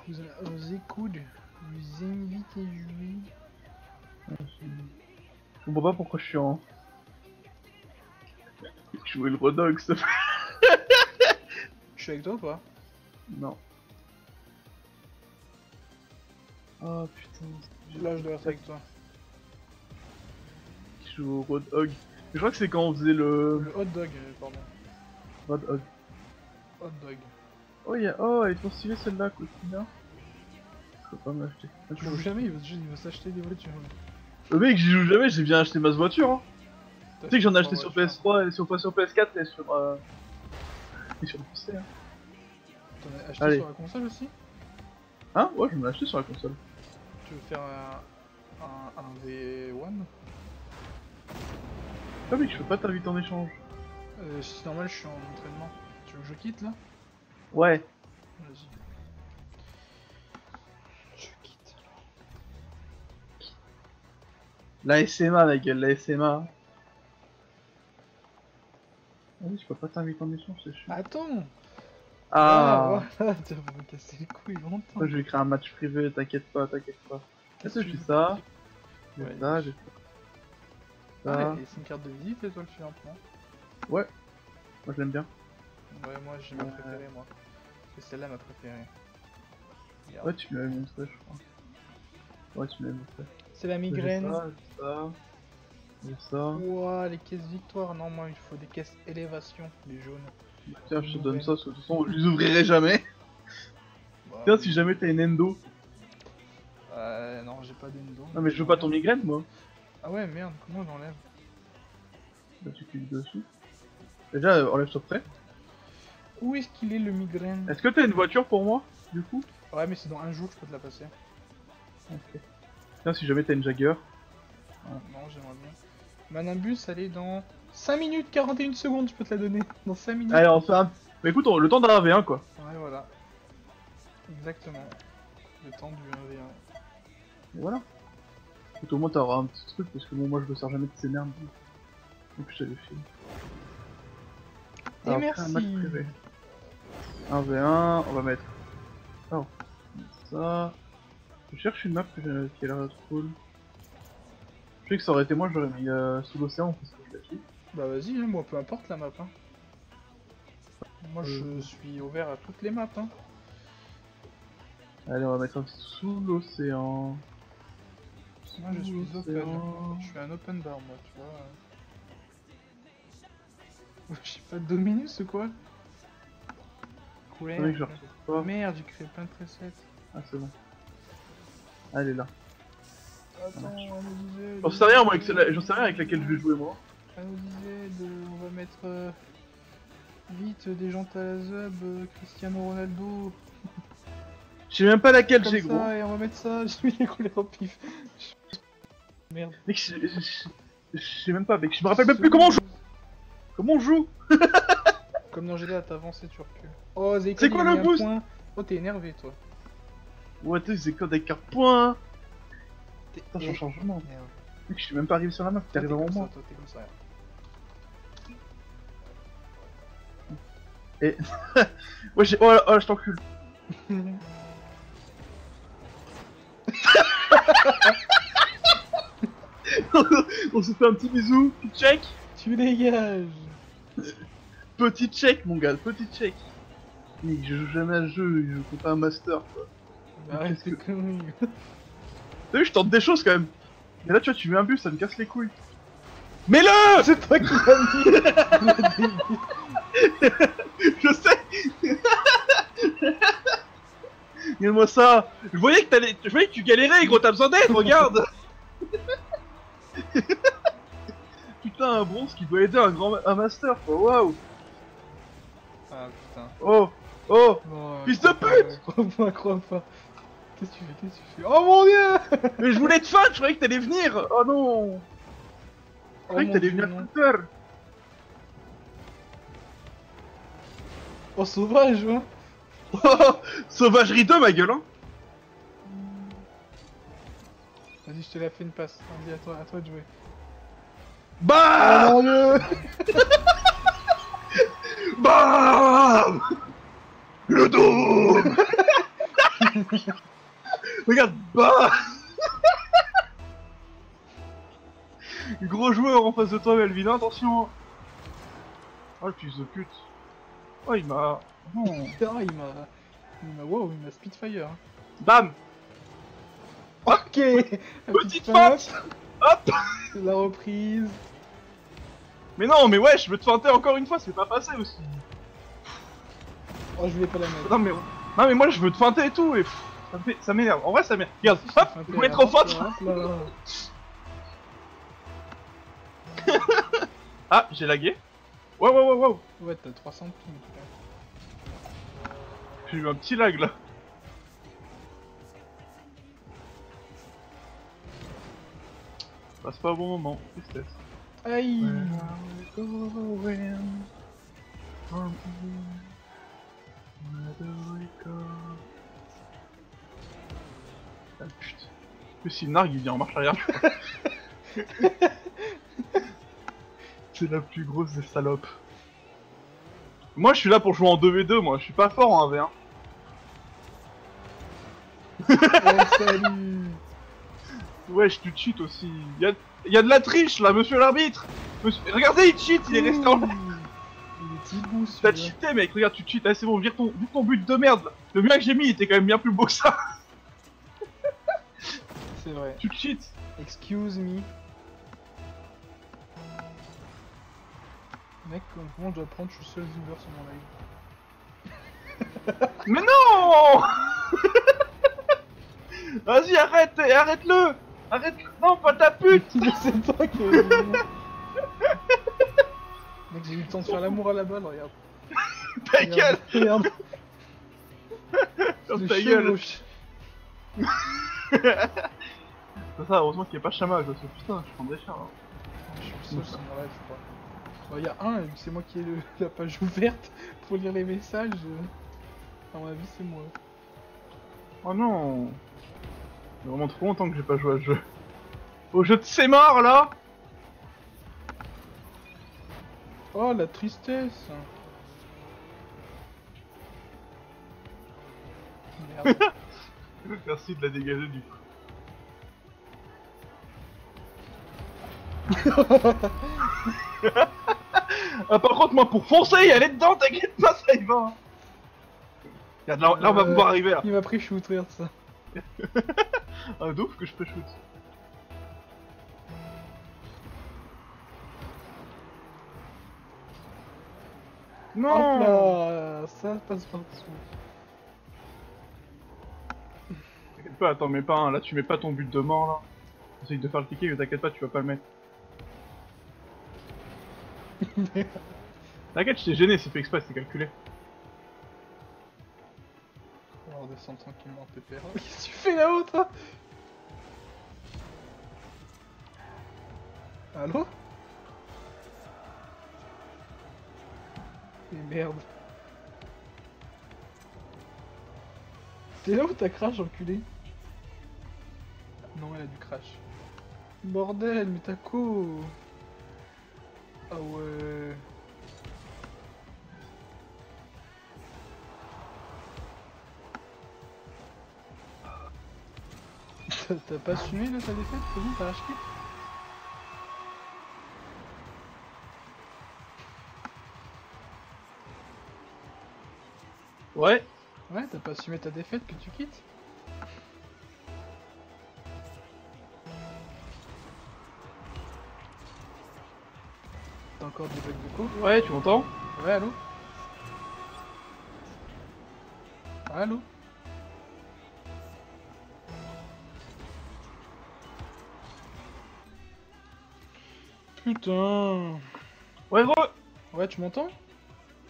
Vous, vous écoute, vous invitez jouer. Je comprends pas pourquoi je suis en. Jouer le Rodog, s'il te plaît. Je suis avec toi ou pas? Non. Oh putain. Là, je dois être avec toi. Au Roadhog. Je crois que c'est quand on faisait le Le hot dog, euh, pardon. Roadhog. Hot dog. Oh, il y a... oh, celle-là, Coquina. Je peux pas m'acheter. Tu joues jamais, il va, s'acheter des voitures. Le mec, j'y joue jamais, j'ai bien acheté ma voiture. Hein. Tu sais que j'en ai acheté sur voiture. PS3 et sur, pas sur PS4 et sur. Euh... Et sur PC. Hein. T'en as acheté Allez. sur la console aussi? Hein? Ouais, j'en ai acheté sur la console. Tu veux faire un, un, un V1 Ah, mais je peux pas t'inviter en échange. euh, C'est normal, je suis en entraînement. Tu veux que je quitte là? Ouais. Vas-y. Je quitte. La SMA, ma gueule, la SMA. Ah oui, je peux pas t'inviter en échange, c'est chiant. Attends Ah, voilà, tu vas me casser les couilles longtemps. Moi, je vais créer un match privé, t'inquiète pas, t'inquiète pas. Qu'est-ce que je fais ça? J'ai Ouais. ça, j'ai ça. Ah, et c'est une carte de visite, et toi le filant non Moi, je l'aime bien. Ouais, moi j'ai ma Ouais. préférée, moi. C'est celle-là ma préférée. Regarde. Ouais, tu me l'avais montré, je crois. Ouais, tu me l'avais montré. C'est la migraine. ça, ça. Ça. Ouah, les caisses victoire. Non, moi il faut des caisses élévation, les jaunes. Tiens, je te donne ça, parce que de toute façon, je les ouvrirai jamais. Bah, Tiens, si jamais t'as une endo. Euh, non, j'ai pas d'endo. Non, mais je veux pas ton migraine, moi. Ah ouais, merde, comment on enlève Bah, tu cliques dessus. Déjà, euh, enlève-toi près. Où est-ce qu'il est le migraine Est-ce que t'as une voiture pour moi, du coup? Ouais, mais c'est dans un jour, je peux te la passer. Ok. Tiens, si jamais t'as une Jagger. Non, j'aimerais bien. Manambus, elle est dans 5 minutes 41 secondes, je peux te la donner. Dans 5 minutes. Allez, on fait un. Mais écoute, on- le temps d'un V1, quoi. Ouais, voilà. Exactement. Le temps du 1v1. Et voilà. Écoute, au moins t'auras un petit truc, parce que bon, moi je me sers jamais de ces merdes. Donc je file. Et Alors, un match merci. privé. 1v1, on va mettre. Alors, ça. Je cherche une map qui a l'air cool. Je sais que ça aurait été moi, j'aurais mis euh, sous l'océan parce que je. Bah vas-y, hein, moi peu importe la map. Hein. Moi je Euh. suis ouvert à toutes les maps. Hein. Allez, on va mettre un sous l'océan. Moi je suis open. Je suis un open bar moi, tu vois. Ouais, J'ai pas de Dominus ou quoi je retrouve pas. Merde, j'ai créé plein de presets. Ah, c'est bon. Allez là. Attends, on. J'en sais rien, moi, avec j'en sais rien avec laquelle je vais jouer, moi. On nous disait de. On va mettre. euh, Vite des gens à la zub, euh, Cristiano Ronaldo. Je sais même pas laquelle j'ai, gros. et on va mettre ça. Je mis les couleurs au pif. Merde. Mec, je, je- je- je sais même pas, mec. Je me rappelle même plus comment on joue. Comment on joue Comme dans GTA, t'avances et tu recules. Oh, Zeke, C'est quoi le boost. Oh, t'es énervé, toi. Ouais, c'est code avec un point. T'es un changement. Merde. Mec, je suis même pas arrivé sur la map, t'arrives t'es avant moi. toi, t'es comme ça. Ouais, j'ai. Oh, là, oh, je t'encule. on se fait un petit bisou, petit check. tu dégages. Petit check, mon gars, petit check. Mec, je joue jamais à ce jeu, je fais pas un master, quoi. Bah, qu'est-ce que-. T'as vu, je tente des choses quand même. Mais là, tu vois, tu mets un but, ça me casse les couilles. Mets-le C'est toi qui l'as mis. Je sais Regarde-moi ça Je voyais que. Je voyais que tu galérais, gros, t'as besoin d'aide, regarde Putain, un bronze qui doit aider un grand un master, quoi, waouh. Ah putain. Oh Oh. Non, Fils de pute. Crois pas, crois pas. Qu'est-ce que tu fais Qu'est-ce que tu fais? Oh mon dieu! Mais je voulais te fan, je croyais que t'allais venir. Oh non. Je Oh croyais que mon t'allais venir seul. Oh sauvage hein. Oh Sauvagerie 2, ma gueule, hein Vas-y, je te la fais une passe. Vas-y, à toi, à toi de jouer. BAM Oh BAM Le dôme Regarde, BAM Gros joueur en face de toi, Melvin, attention Oh, le fils de pute Oh, il m'a... Ah, il m'a... Il m'a... Wow, il m'a Spitfire. Bam Ok Petite passe. Hop La reprise. Mais non, mais ouais, je veux te feinter encore une fois, c'est pas passé aussi Oh, je voulais pas la mettre. Non, mais... Non, mais moi, je veux te feinter et tout, et... Ça m'énerve. En vrai, ça m'énerve. Regarde, hop Je voulais trop feinte. Ah, j'ai lagué. Ouais, ouais, ouais, ouais. Ouais, t'as 300 ping. J'ai eu un petit lag là. Passe pas au bon moment, tristesse. Aïe Ah putain. Plus, il nargue, il vient en marche arrière. C'est la plus grosse des salopes. Moi, je suis là pour jouer en 2v2, moi, je suis pas fort en 1v1. Eh, salut Ouais, je te cheat aussi. Y'a y a de la triche là, monsieur l'arbitre Monsieur- Regardez, il cheat, il est resté en... Il est petit goût, T'as cheaté, mec, regarde, tu cheats. Ah, c'est bon, vire ton, vire ton but de merde. Le mien que j'ai mis, il était quand même bien plus beau que ça. C'est vrai. Tu cheats. Excuse me. Mec, comment je dois prendre Je suis seul viewer sur mon live. Mais non Vas-y, arrête, arrête-le Arrête Non, pas ta pute c'est toi qui. Mec, j'ai eu le temps de faire l'amour à la balle, regarde. Ta Regarde, gueule Regarde, je ta gueule. C'est ça, heureusement qu'il n'y a pas Chama, parce que putain, je prendrais cher. hein. Je suis seul sur mon live, je crois. Bon, y a un, c'est moi qui ai le- la page ouverte pour lire les messages. euh. À mon avis, c'est moi. Oh non C'est vraiment trop longtemps que j'ai pas joué à ce jeu. Au jeu de ses morts, là Oh, la tristesse Merde. Merci de la dégager, du coup. Ah, par contre, moi, pour foncer et aller dedans, t'inquiète pas, ça y va. hein. Regarde, là, là, on va Euh, pouvoir arriver, là. Il m'a pris shoot, regarde ça. Un douf que je peux shoot. Hop Non là Ça passe par dessous. T'inquiète pas, attends, mets pas un, là, tu mets pas ton but de mort, là. Essaye de faire le ticket, mais t'inquiète pas, tu vas pas le mettre. T'inquiète, je t'ai gêné, c'est fait exprès, c'est calculé. Redescendre tranquillement en PPR. Qu'est-ce que tu fais là-haut, toi? Allô? Merde. T'es là où t'as crash, enculé? Non, elle a du crash. Bordel, mais t'as quoi? Ah ouais. T'as- pas assumé là ta défaite? C'est bon, t'as acheté Ouais. Ouais, t'as pas assumé ta défaite que tu quittes? T'as encore des bugs de co Ouais, tu m'entends? Ouais, allô? Allô? Putain Ouais, re Ouais, tu m'entends?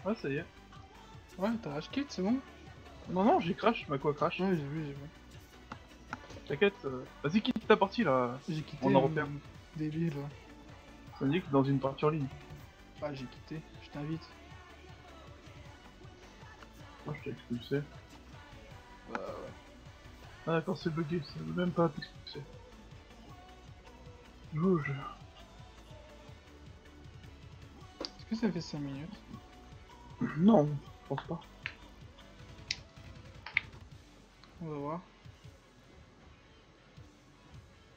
Ouais, ça y est. Ouais, t'as rage quit, c'est bon? Non, non, j'ai crash, ma quoi crash. Ouais, j'ai vu, j'ai vu. T'inquiète, euh, vas-y, quitte ta partie là. J'ai quitté. On en repère. Débile. Ça me dit que dans une partie en ligne. Ah, j'ai quitté, je t'invite. Moi, je t'ai expulsé. Bah ouais. Ah, d'accord, c'est bugué, ça veut même pas t'expulser. Que ça fait 5 minutes Non, je pense pas. On va voir.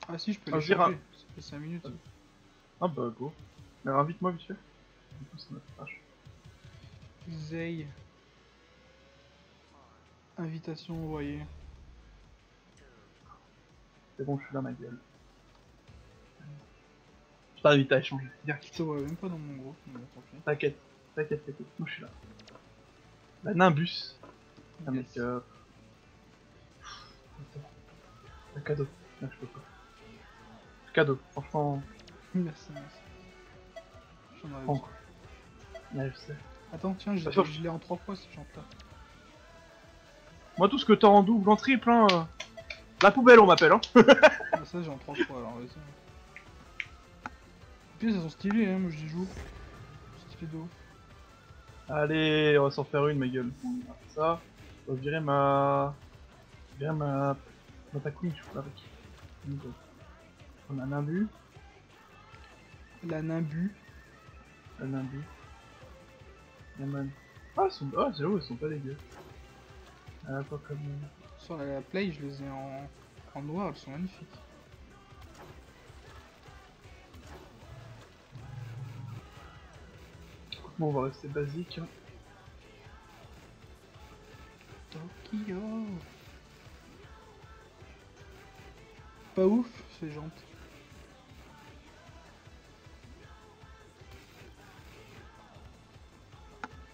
Ah si, je peux Ah, les. Ça fait 5 minutes. Ah bah, go. Mais invite-moi vite fait. Du coup. Zay. Invitation envoyée. C'est bon, je suis là, ma gueule. Je t'invite à échanger. Vois même pas dans mon groupe. T'inquiète, t'inquiète, t'inquiète, moi je suis là. La Nimbus. Un mec. Euh... Un cadeau. Là, je peux pas. Cadeau, franchement. Merci, merci. J'en Prends. besoin. Ouais, je sais. Attends, tiens, je, je l'ai en 3 fois ce genre-là. Moi, tout ce que t'as en double, en triple, hein. La poubelle, on m'appelle, hein. Ah, ça, j'ai en 3 fois alors, vas-y. Puis elles sont stylées, hein, moi j'y joue. Stylé de ouf. Allez, on va s'en faire une, ma gueule. On va faire ça. On va virer ma. virer ma. ma Takumi, je crois, avec. Euh, On a un Nimbu. La Nimbu. Un Nimbu. Yaman. Ah, ils sont. Ah, c'est ils sont pas dégueux. Ah, quoi comme. Sur la, la play, je les ai en, en noir, elles sont magnifiques. Bon, on va rester basique. hein. Tokyo. Pas ouf, ces jantes.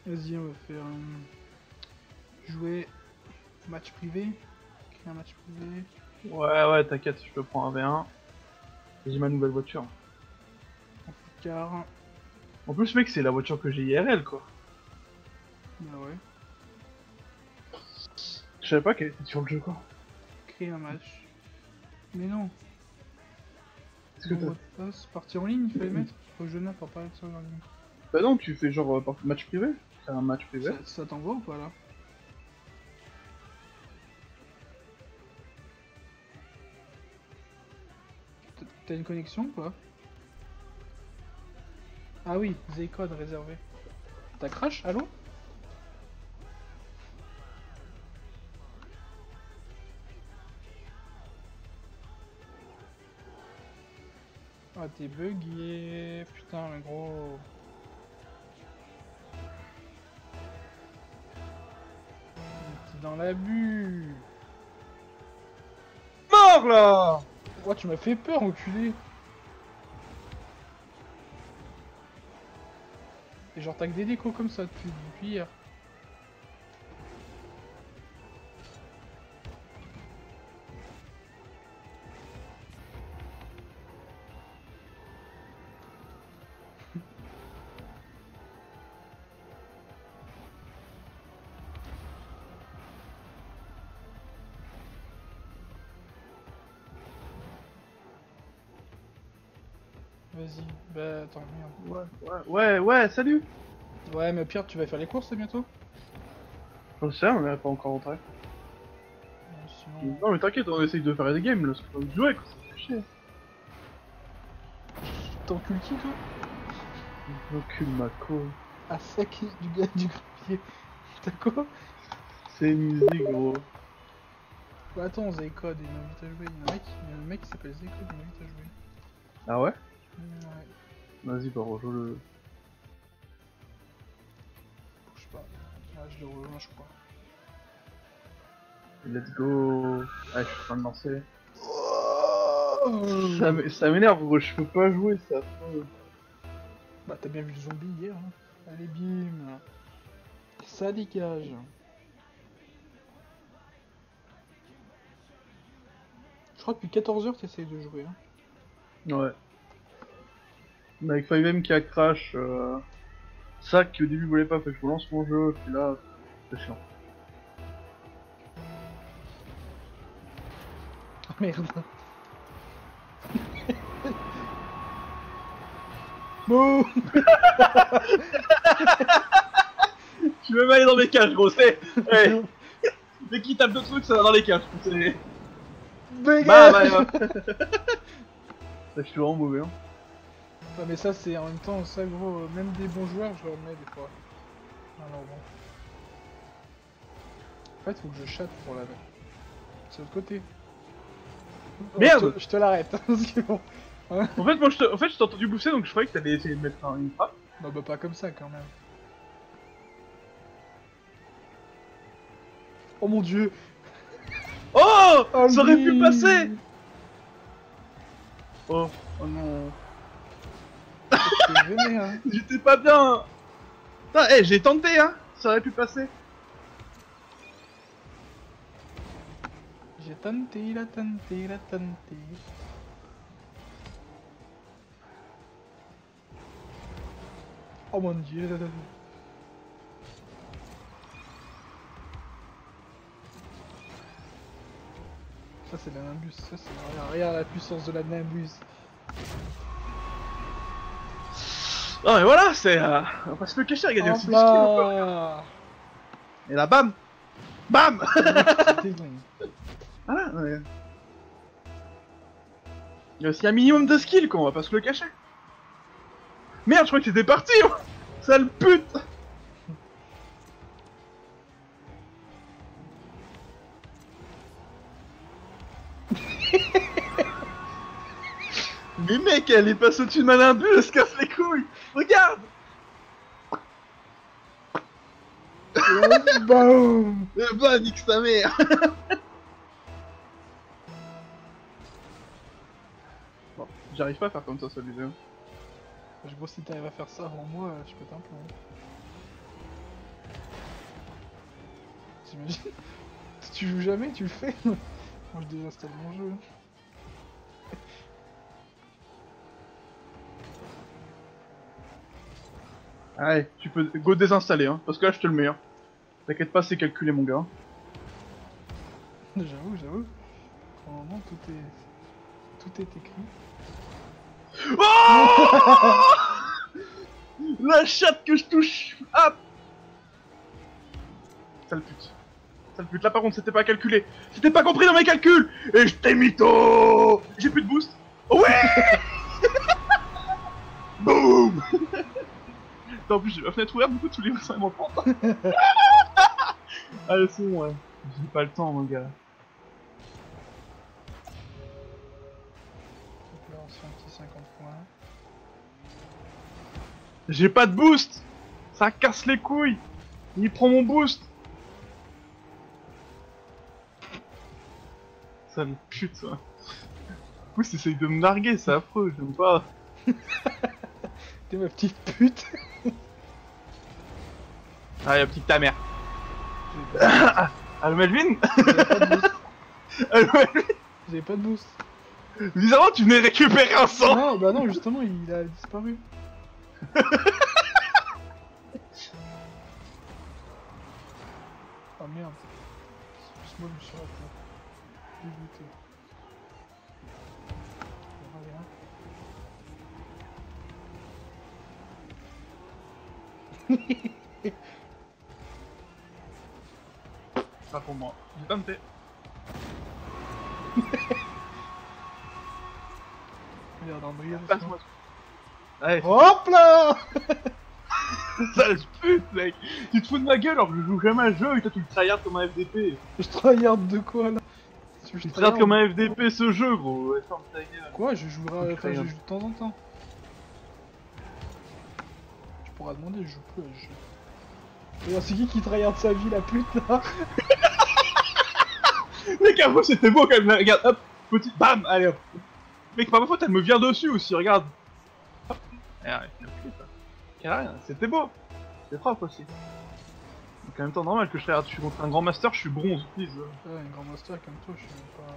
Vas-y, on va faire euh, jouer match privé. Créer un match privé? Ouais, ouais, t'inquiète, je peux prendre un V1. Et J'ai ma nouvelle voiture. En foot car. En plus, mec, c'est la voiture que j'ai IRL, quoi. Bah ouais. Je savais pas qu'elle était sur le jeu, quoi. Créer un match. Mais non. Est-ce que t'as- partie en ligne, il fallait mettre. Faut que je note pour parler de ça en ligne. Bah non, tu fais genre euh, match privé. C'est un match privé. Ça, ça t'envoie ou pas là? T'as- T'as une connexion ou pas? Ah oui, Zcode réservé. T'as crash Allô? Ah t'es bugué Putain mais gros. T'es dans l'abus. Mort là! Oh, tu m'as fait peur, enculé? Et genre, des décos comme ça depuis, depuis hier. Vas-y. Bah attends, merde. Ouais, ouais, ouais, ouais, salut Ouais, mais Pierre, tu vas faire les courses bientôt? J'en sais on n'est pas encore rentré. Sinon. Non mais t'inquiète, on essaye de faire des games là, c'est pas jouer quoi, fait chier. T'encules qui toi? J'encule ma co. À sec du gars du grappier. T'as quoi? C'est une musique gros. Ouais, Attends, Zaycode, il m'invite à jouer? Il y a un mec, il y a un mec qui s'appelle Zaycode, il m'invite à jouer. Ah ouais? Ouais, Vas-y bah rejoins le... bouge pas. Ouais, je le rejoins, je crois. Let's go Ah je suis en train de lancer. Oh ça m'énerve gros, je peux pas jouer ça. Bah, t'as bien vu le zombie hier, hein. Allez, bim Ça dégage Je crois que depuis 14h t'essayes de jouer, hein. Ouais. Mais avec 5M qui a crash, euh... ça qui au début voulait pas, fait que je relance mon jeu, puis là, c'est chiant. Ah, Merde Bon Tu veux m'aller dans mes cages gros, c'est... Hey Dès qu'il tape le truc, ça va dans les cages, c'est... Bah, bah, bah. Ça, je suis vraiment mauvais, hein. Ouais, mais ça, c'est en même temps, ça, gros, euh, même des bons joueurs, je leur mets des fois. Alors bon. En fait, faut que je chatte pour la mettre. C'est l'autre côté. Oh, Merde Je te, je te l'arrête, parce que bon. En fait, moi, je te- en fait, je t'ai entendu booster, donc je croyais que t'allais essayer de mettre un- une frappe. Non, bah pas comme ça, quand même. Oh mon dieu Oh, Oh, Ça aurait pu passer Oh, oh non. Hein. J'étais pas bien Putain, hey, j'ai tenté, hein Ça aurait pu passer. J'ai tenté, il a tenté, il a tenté. Oh mon dieu. Ça c'est la nimbus, ça c'est... Regarde la puissance de la nimbus. Non mais voilà, c'est... Euh... On va pas se le cacher, regarde, il y a Hop aussi du skill encore. là Et là, bam Bam. Voilà, ouais. Il y a aussi un minimum de skill, quoi, on va pas se le cacher. Merde, je crois que c'était parti. Sale pute mec, elle est passée au-dessus de ma nimbus, elle se casse les couilles Regarde Boum bah, nique ta mère Bon, j'arrive pas à faire comme ça, celui-là. Je vois si t'arrives à faire ça avant moi, je peux un plan. T'imagines? Si tu joues jamais, tu le fais? Moi je désinstalle mon jeu. Allez, tu peux go désinstaller, hein, parce que là, je te le mets, hein. T'inquiète pas, c'est calculé, mon gars. J'avoue, j'avoue. Pour le moment, tout est... Tout est écrit. Oh La chatte que je touche Hop Sale pute. Sale pute, là par contre c'était pas calculé. C'était pas compris dans mes calculs Et je t'ai mytho J'ai plus de boost. Ouais Boum En plus j'ai la fenêtre ouverte, du coup tous les voisins m'entendent. Allez c'est bon ouais. J'ai pas le temps mon gars. Donc là, on se fait un petit 50 points. J'ai pas de boost Ça casse les couilles Il prend mon boost Sale pute ça Pousse essaye de me larguer, c'est affreux, j'aime pas T'es ma petite pute Ah y'a petite ta mère Allo Melvin j'avais pas de boost. Allo Melvin J'avais pas de boost. Bizarrement tu venais récupérer un sang Non, bah non, justement, il a disparu. oh merde. C'est plus moi, je me suis raté. Dégoûté. Pas pour moi. J'ai pas me fait. Regarde, Andrea. Passe-moi. Allez, Hop là sale pute, mec Tu te fous de ma gueule alors que je joue jamais à un jeu et toi tu le tryhard comme un FDP. Je tryhard de quoi là Tu tryhard comme un FDP ce jeu, gros. Quoi Je jouerai. Je Enfin, je tryhard. joue de temps en temps. Tu pourras demander, je joue plus à ce jeu. Regarde, c'est qui qui tryhard sa vie la pute là Mec, avant c'était beau quand même, regarde, hop, petit, bam, allez hop. Mec, par ma faute, elle me vient dessus aussi, regarde. Hop. Eh. Carré, c'était beau. C'est propre aussi. Donc en même temps, normal que je regarde, je suis contre un grand master, je suis bronze, please. Ouais, un grand master comme toi, je suis même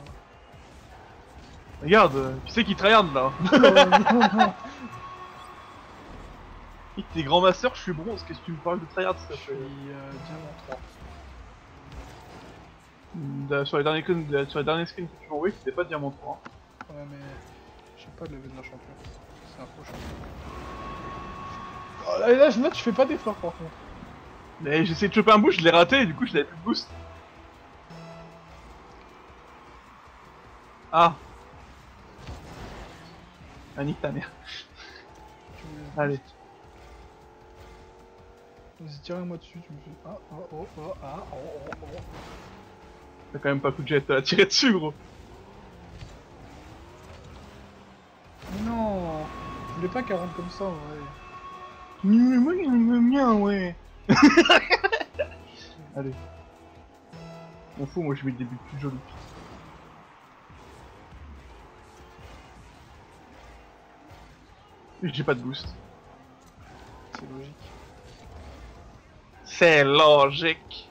Regarde, euh, qui c'est qui tryhard là T'es grand master, je suis bronze, qu'est-ce que tu me parles de tryhard je suis euh, diamant 3. Euh, sur les derniers con- euh, sur les derniers screens que tu m'as envoyé, c'était pas diamant 3. hein. Ouais, mais j'ai pas de level de champion. C'est un faux champion. Oh, là, là, je note, je fais pas d'effort par contre. Mais j'ai essayé de choper un boost, je l'ai raté, et du coup je l'avais plus de boost. Ah Ah nique ta mère. Allez. Vas-y, tire-moi dessus, tu me fais. Ah, oh, oh, oh, ah, oh, oh, oh. T'as quand même pas coup de jet, t'as tiré dessus gros. Mais non Je voulais pas qu'elle rentre comme ça en vrai. Moi il me bien ouais. Allez. On fout, moi je mets le début plus joli. J'ai pas de boost. C'est logique. C'est logique.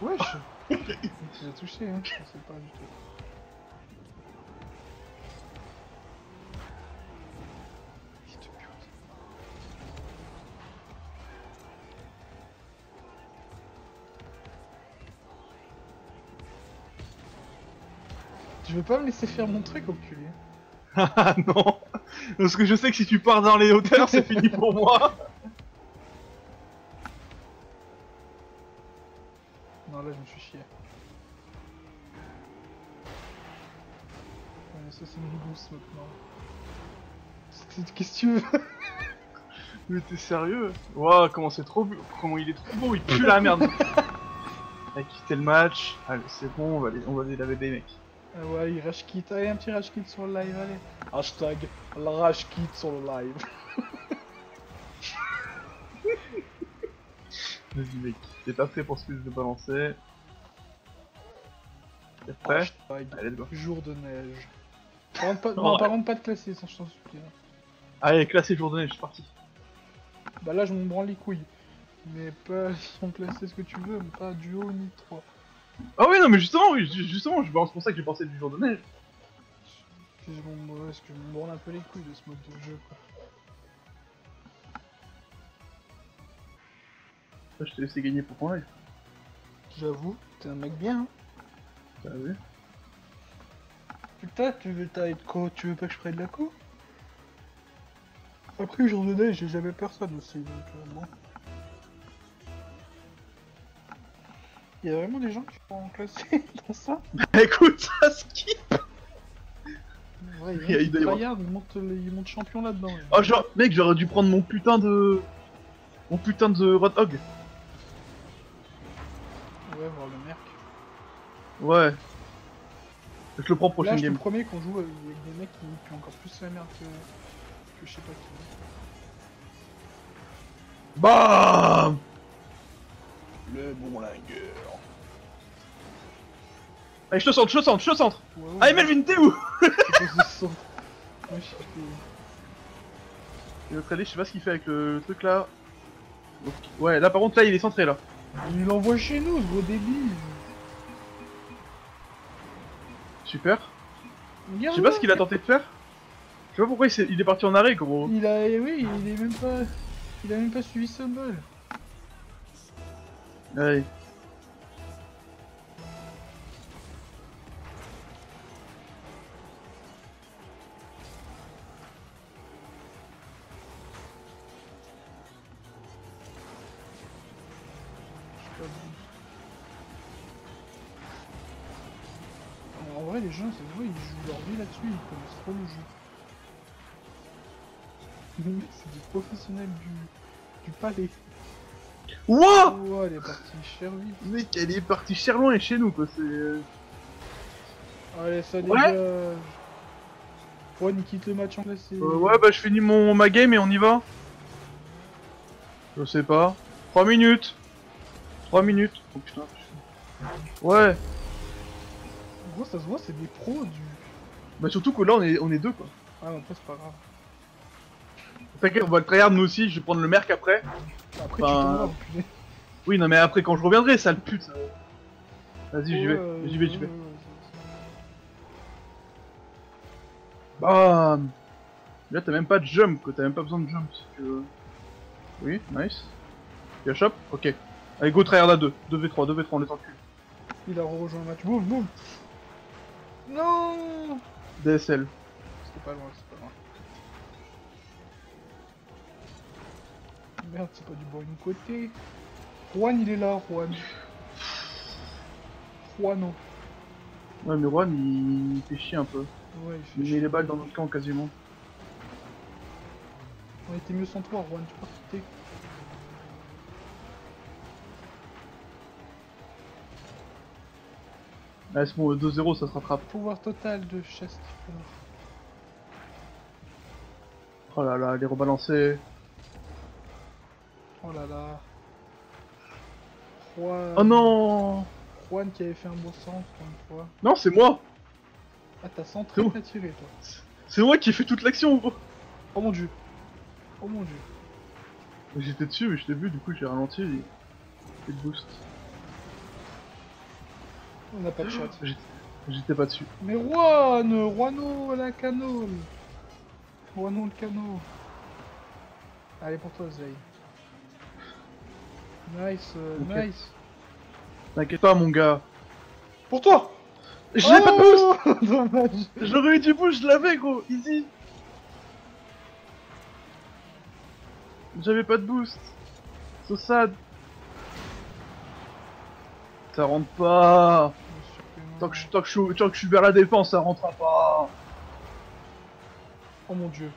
Wesh l'as touché, hein Je sais pas du tout. Tu veux pas me laisser faire mon truc, enculé. Ah non. Parce que je sais que si tu pars dans les hauteurs, c'est fini pour moi. Non, là, je me suis chié. Ouais, ça, c'est une gousse maintenant. C'est- Qu'est-ce que tu veux? Mais t'es sérieux? Waouh, comment c'est trop bu- Comment il est trop beau, il pue la merde. Il a quitté le match, allez c'est bon, on va, les... on va les laver des mecs. Ah ouais, il rage kit. Allez, un petit rage kit sur le live, allez. Hashtag le rage kit sur le live. Vas-y mec, t'es pas prêt pour ce que je vais balancer. T'es prêt Hashtag Allez, let's go. jour de neige. Par contre, pas, Non, par contre, pas de classé, sans je t'en supplie. hein. Allez, classé jour de neige, je suis parti. Bah là, je m'en branle les couilles. Mais pas si on classé ce que tu veux, mais pas duo ni 3. Ah oui, non mais justement, oui, ju- justement, je balance pour ça que j'ai pensé du jour de neige. Ouais, parce que je me un peu les couilles de ce mode de jeu, quoi. Je t'ai laissé gagner pour ton live, J'avoue, t'es un mec bien, hein. t'as vu Putain, tu veux t'as être co, tu veux pas que je prenne la co Après, jour de neige, j'ai jamais personne aussi, donc euh, bon. Il y a vraiment des gens qui sont classés dans ça Bah écoute, ça skip Ouais, Il y a- il avoir- Regarde, ils montent, les- ils montent champion là-dedans. là. Oh genre, mec, j'aurais dû prendre mon putain de... Mon putain de Roadhog. Ouais, voir le merc. Ouais. Je le prends Là, prochaine je te game. promets qu'on joue avec des mecs qui puent encore plus la merde que, que je sais pas qui. BAM Le bon lingueur. Allez, je te centre, je te centre, je te centre Ouais, ouais, Allez Melvin, t'es où je sais pas. Et l'autre allée, je sais pas ce qu'il fait avec le truc là. Donc, ouais, là par contre, là il est centré là. Il l'envoie chez nous, ce gros débile. Super. Je sais pas ce qu'il a tenté de faire. Je sais pas pourquoi il est parti en arrêt, gros. Il a, eh oui, il est même pas, il a même pas suivi ce bol. Allez. Ils connaissent trop le jeu. C'est des professionnels du, du palais. Wouah elle est partie cher vite. Mec, elle est partie cher loin chez nous, quoi. C'est. euh, Allez, ça Ouais. dégage. Juan, il quitte le match en classé. Euh, ouais, bah je finis mon ma game et on y va. Je sais pas. 3 minutes. 3 minutes. Oh putain. Ouais. En gros, ça se voit, c'est des pros du. Bah surtout que là on est on est deux quoi. Ah, mais après, c'est pas grave. T'inquiète, on va le tryhard nous aussi, je vais prendre le merc après. Après, Enfin, tu tombes. Oui, non mais après quand je reviendrai, sale pute. Vas-y, j'y vais, j'y vais, j'y vais. Bam Là t'as même pas de jump t'as même pas besoin de jump si tu veux. Oui, nice. Tu la chopes Ok. Allez go tryhard à 2, 2v3, 2v3, on est en cul. Il a rejoint le match. Boum, boum. Non DSL. C'était pas loin, c'est pas loin. Merde, c'est pas du bon côté. Juan, il est là, Juan. Juano. Ouais mais Juan il... il fait chier un peu. Ouais, il fait Il met les balles dans notre camp quasiment. On était mieux sans toi, Juan, tu peux quitter. Ah c'est bon, 2-0 ça se rattrape. Pouvoir total de Chester. Oh là là, les rebalancer. Oh là là. Juan. Oh non Juan qui avait fait un beau centre une fois. Non, c'est moi Ah, t'as centré, t'as tiré, toi. C'est moi qui ai fait toute l'action gros Oh mon dieu. Oh mon dieu. J'étais dessus mais je t'ai vu, du coup j'ai ralenti et... et le boost. On n'a pas de chat. J'étais- pas dessus. Mais Juan Juano la canole Juano le canot Allez pour toi Zay. Nice, euh, nice. T'inquiète pas mon gars. Pour toi J'ai pas de boost boost Dommage J'aurais eu du boost, je l'avais gros, easy J'avais pas de boost. So sad. Ça rentre pas. Tant que, je, tant, que je, suis- tant que je suis vers la défense, ça rentrera pas. Oh mon dieu.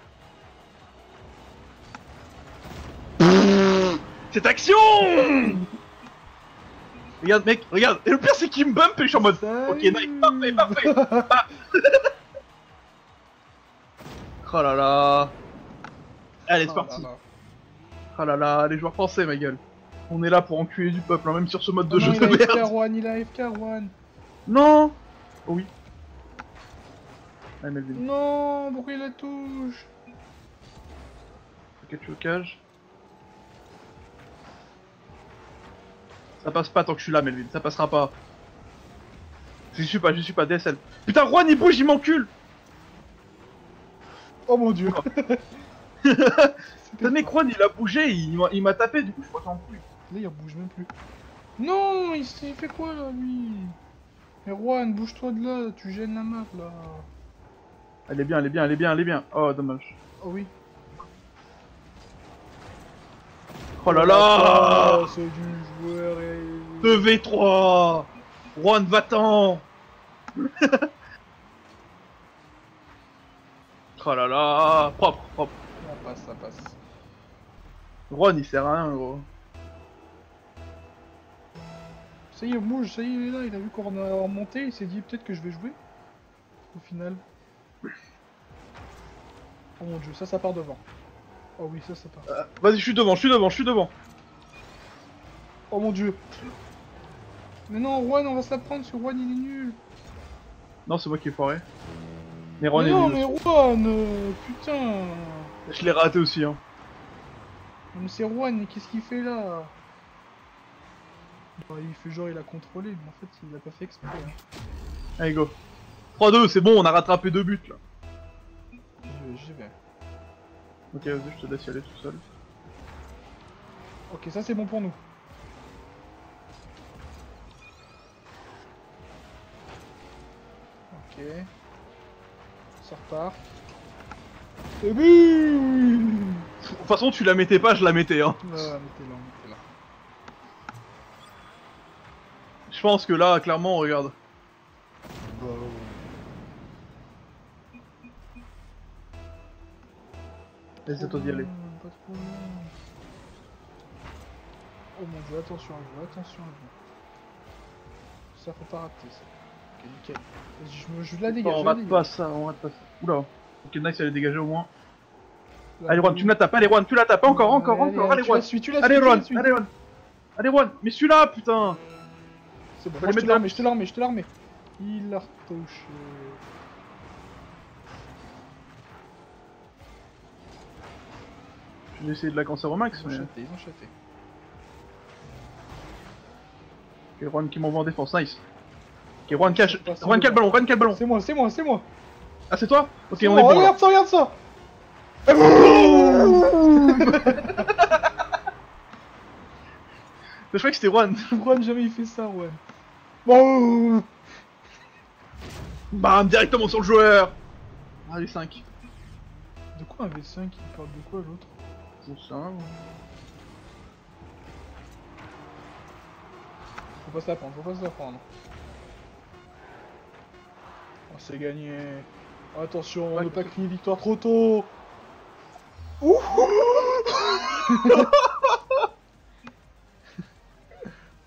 Cette action Regarde mec, regarde. Et le pire c'est qu'il me bump et je suis en mode... Ok, nice, parfait, parfait. Oh là là. Allez, c'est Oh parti. là là. Oh là là, les joueurs français, ma gueule. On est là pour enculer du peuple, hein, même sur ce mode de non, jeu il de a FK merde. Juan, il a FK Juan. Non Oh oui. Ah, Melvin. Non, pourquoi il la touche? Ok, tu au cage. Ça passe pas tant que je suis là, Melvin. Ça passera pas. J'y suis pas, j'y suis pas. DSL. Putain, Juan, il bouge, il m'encule Oh mon dieu Putain, mec, Juan, il a bougé, il m'a- tapé, du coup, je crois que j'en plus. Là, il bouge même plus. Non, il, s'est- il fait quoi là, lui? Mais Juan, bouge-toi de là, tu gênes la map là. Elle est bien, elle est bien, elle est bien, elle est bien. Oh, dommage. Oh oui. Oh là là Oh, C'est du joueur et. 2v3 Juan, va-t'en Oh là là Propre, propre. Ça passe, ça passe. Juan, il sert à rien, gros. Ça y est, bouge, ça y est, il est là, il a vu qu'on a remonté, il s'est dit peut-être que je vais jouer. Au final. Oh mon dieu, ça, ça part devant. Oh oui, ça, ça part. Euh, Vas-y, je suis devant, je suis devant, je suis devant. Oh mon dieu. Mais non, Juan, on va se la prendre parce que Juan il est nul. Non, c'est moi qui ai foiré. Mais Juan mais est non, nul mais aussi. Juan, euh, putain. Je l'ai raté aussi, hein. Non, Mais c'est Juan, mais qu'est-ce qu'il fait là? Il fait genre il a contrôlé, mais en fait il a pas fait exprès. hein. Allez, go. 3-2, c'est bon, on a rattrapé deux buts, là. J'y- vais. Ok, vas-y, je te laisse y aller tout seul. Ok, ça c'est bon pour nous. Ok. Ça repart. Et De toute façon, tu la mettais pas, je la mettais, hein. Mettez-la, mettez-la. Je pense que là, clairement, regarde. Bah, Laisse à toi d'y aller. Pas trop loin. Oh mon dieu, attention à vous, attention à vous. Ça faut pas rater ça. Ok, nickel. Vas-y, je, me, je la dégage. on je rate pas ça, on rate pas ça. Oula. Ok, nice, elle est dégagée au moins. Là, Allez, Juan, tu me la tapes, allez, Juan, tu la tapes, encore, encore, Allez, encore, allez, tu la Juan. suis, tu la Allez, Juan, suis. allez, Juan. Allez, Juan, mais celui-là, putain. C'est bon, je te mettre la la- remets, je te la remets, je te la remets. Il l'a retouché. Je vais essayer de la cancer au max, Ils ont mais. chaté, ils ont chaté. Ok, Juan qui m'envoie en défense, nice. Ok, Juan cache. Juan quel ballon, Juan quel ballon. C'est moi, c'est moi, c'est moi. Ah, c'est toi Ok, on moi, est bon. là. regarde ça, regarde ça. Je crois que c'était Juan. Juan, jamais il fait ça, Juan. Bon. Bam, directement sur le joueur. Allez, 5. De quoi un V5 Il parle de quoi l'autre? Bon, ça. Faut pas se la prendre, faut pas se la prendre. Oh, c'est gagné. Attention, Ouais, ne pas crier victoire trop tôt. Ouh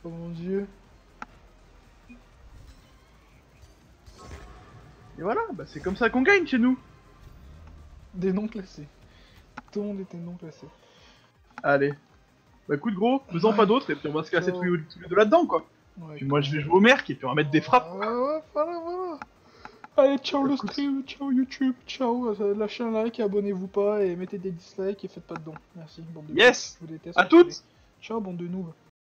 oh mon dieu. Et voilà, bah c'est comme ça qu'on gagne chez nous. Des noms classés. Tout le monde était non classé. Allez. Bah écoute gros, faisons pas d'autres et puis on va se casser tous les, deux là-dedans quoi. Ouais, Puis moi je vais jouer au merc et puis on va mettre des frappes. Ouais, ouais, voilà, voilà. Allez, ciao le stream, ciao YouTube, ciao. euh, Lâchez un like, abonnez-vous pas et mettez des dislikes et faites pas de dons. Merci, bande de Yes Je vous déteste. À toutes Ciao, bande de noobs.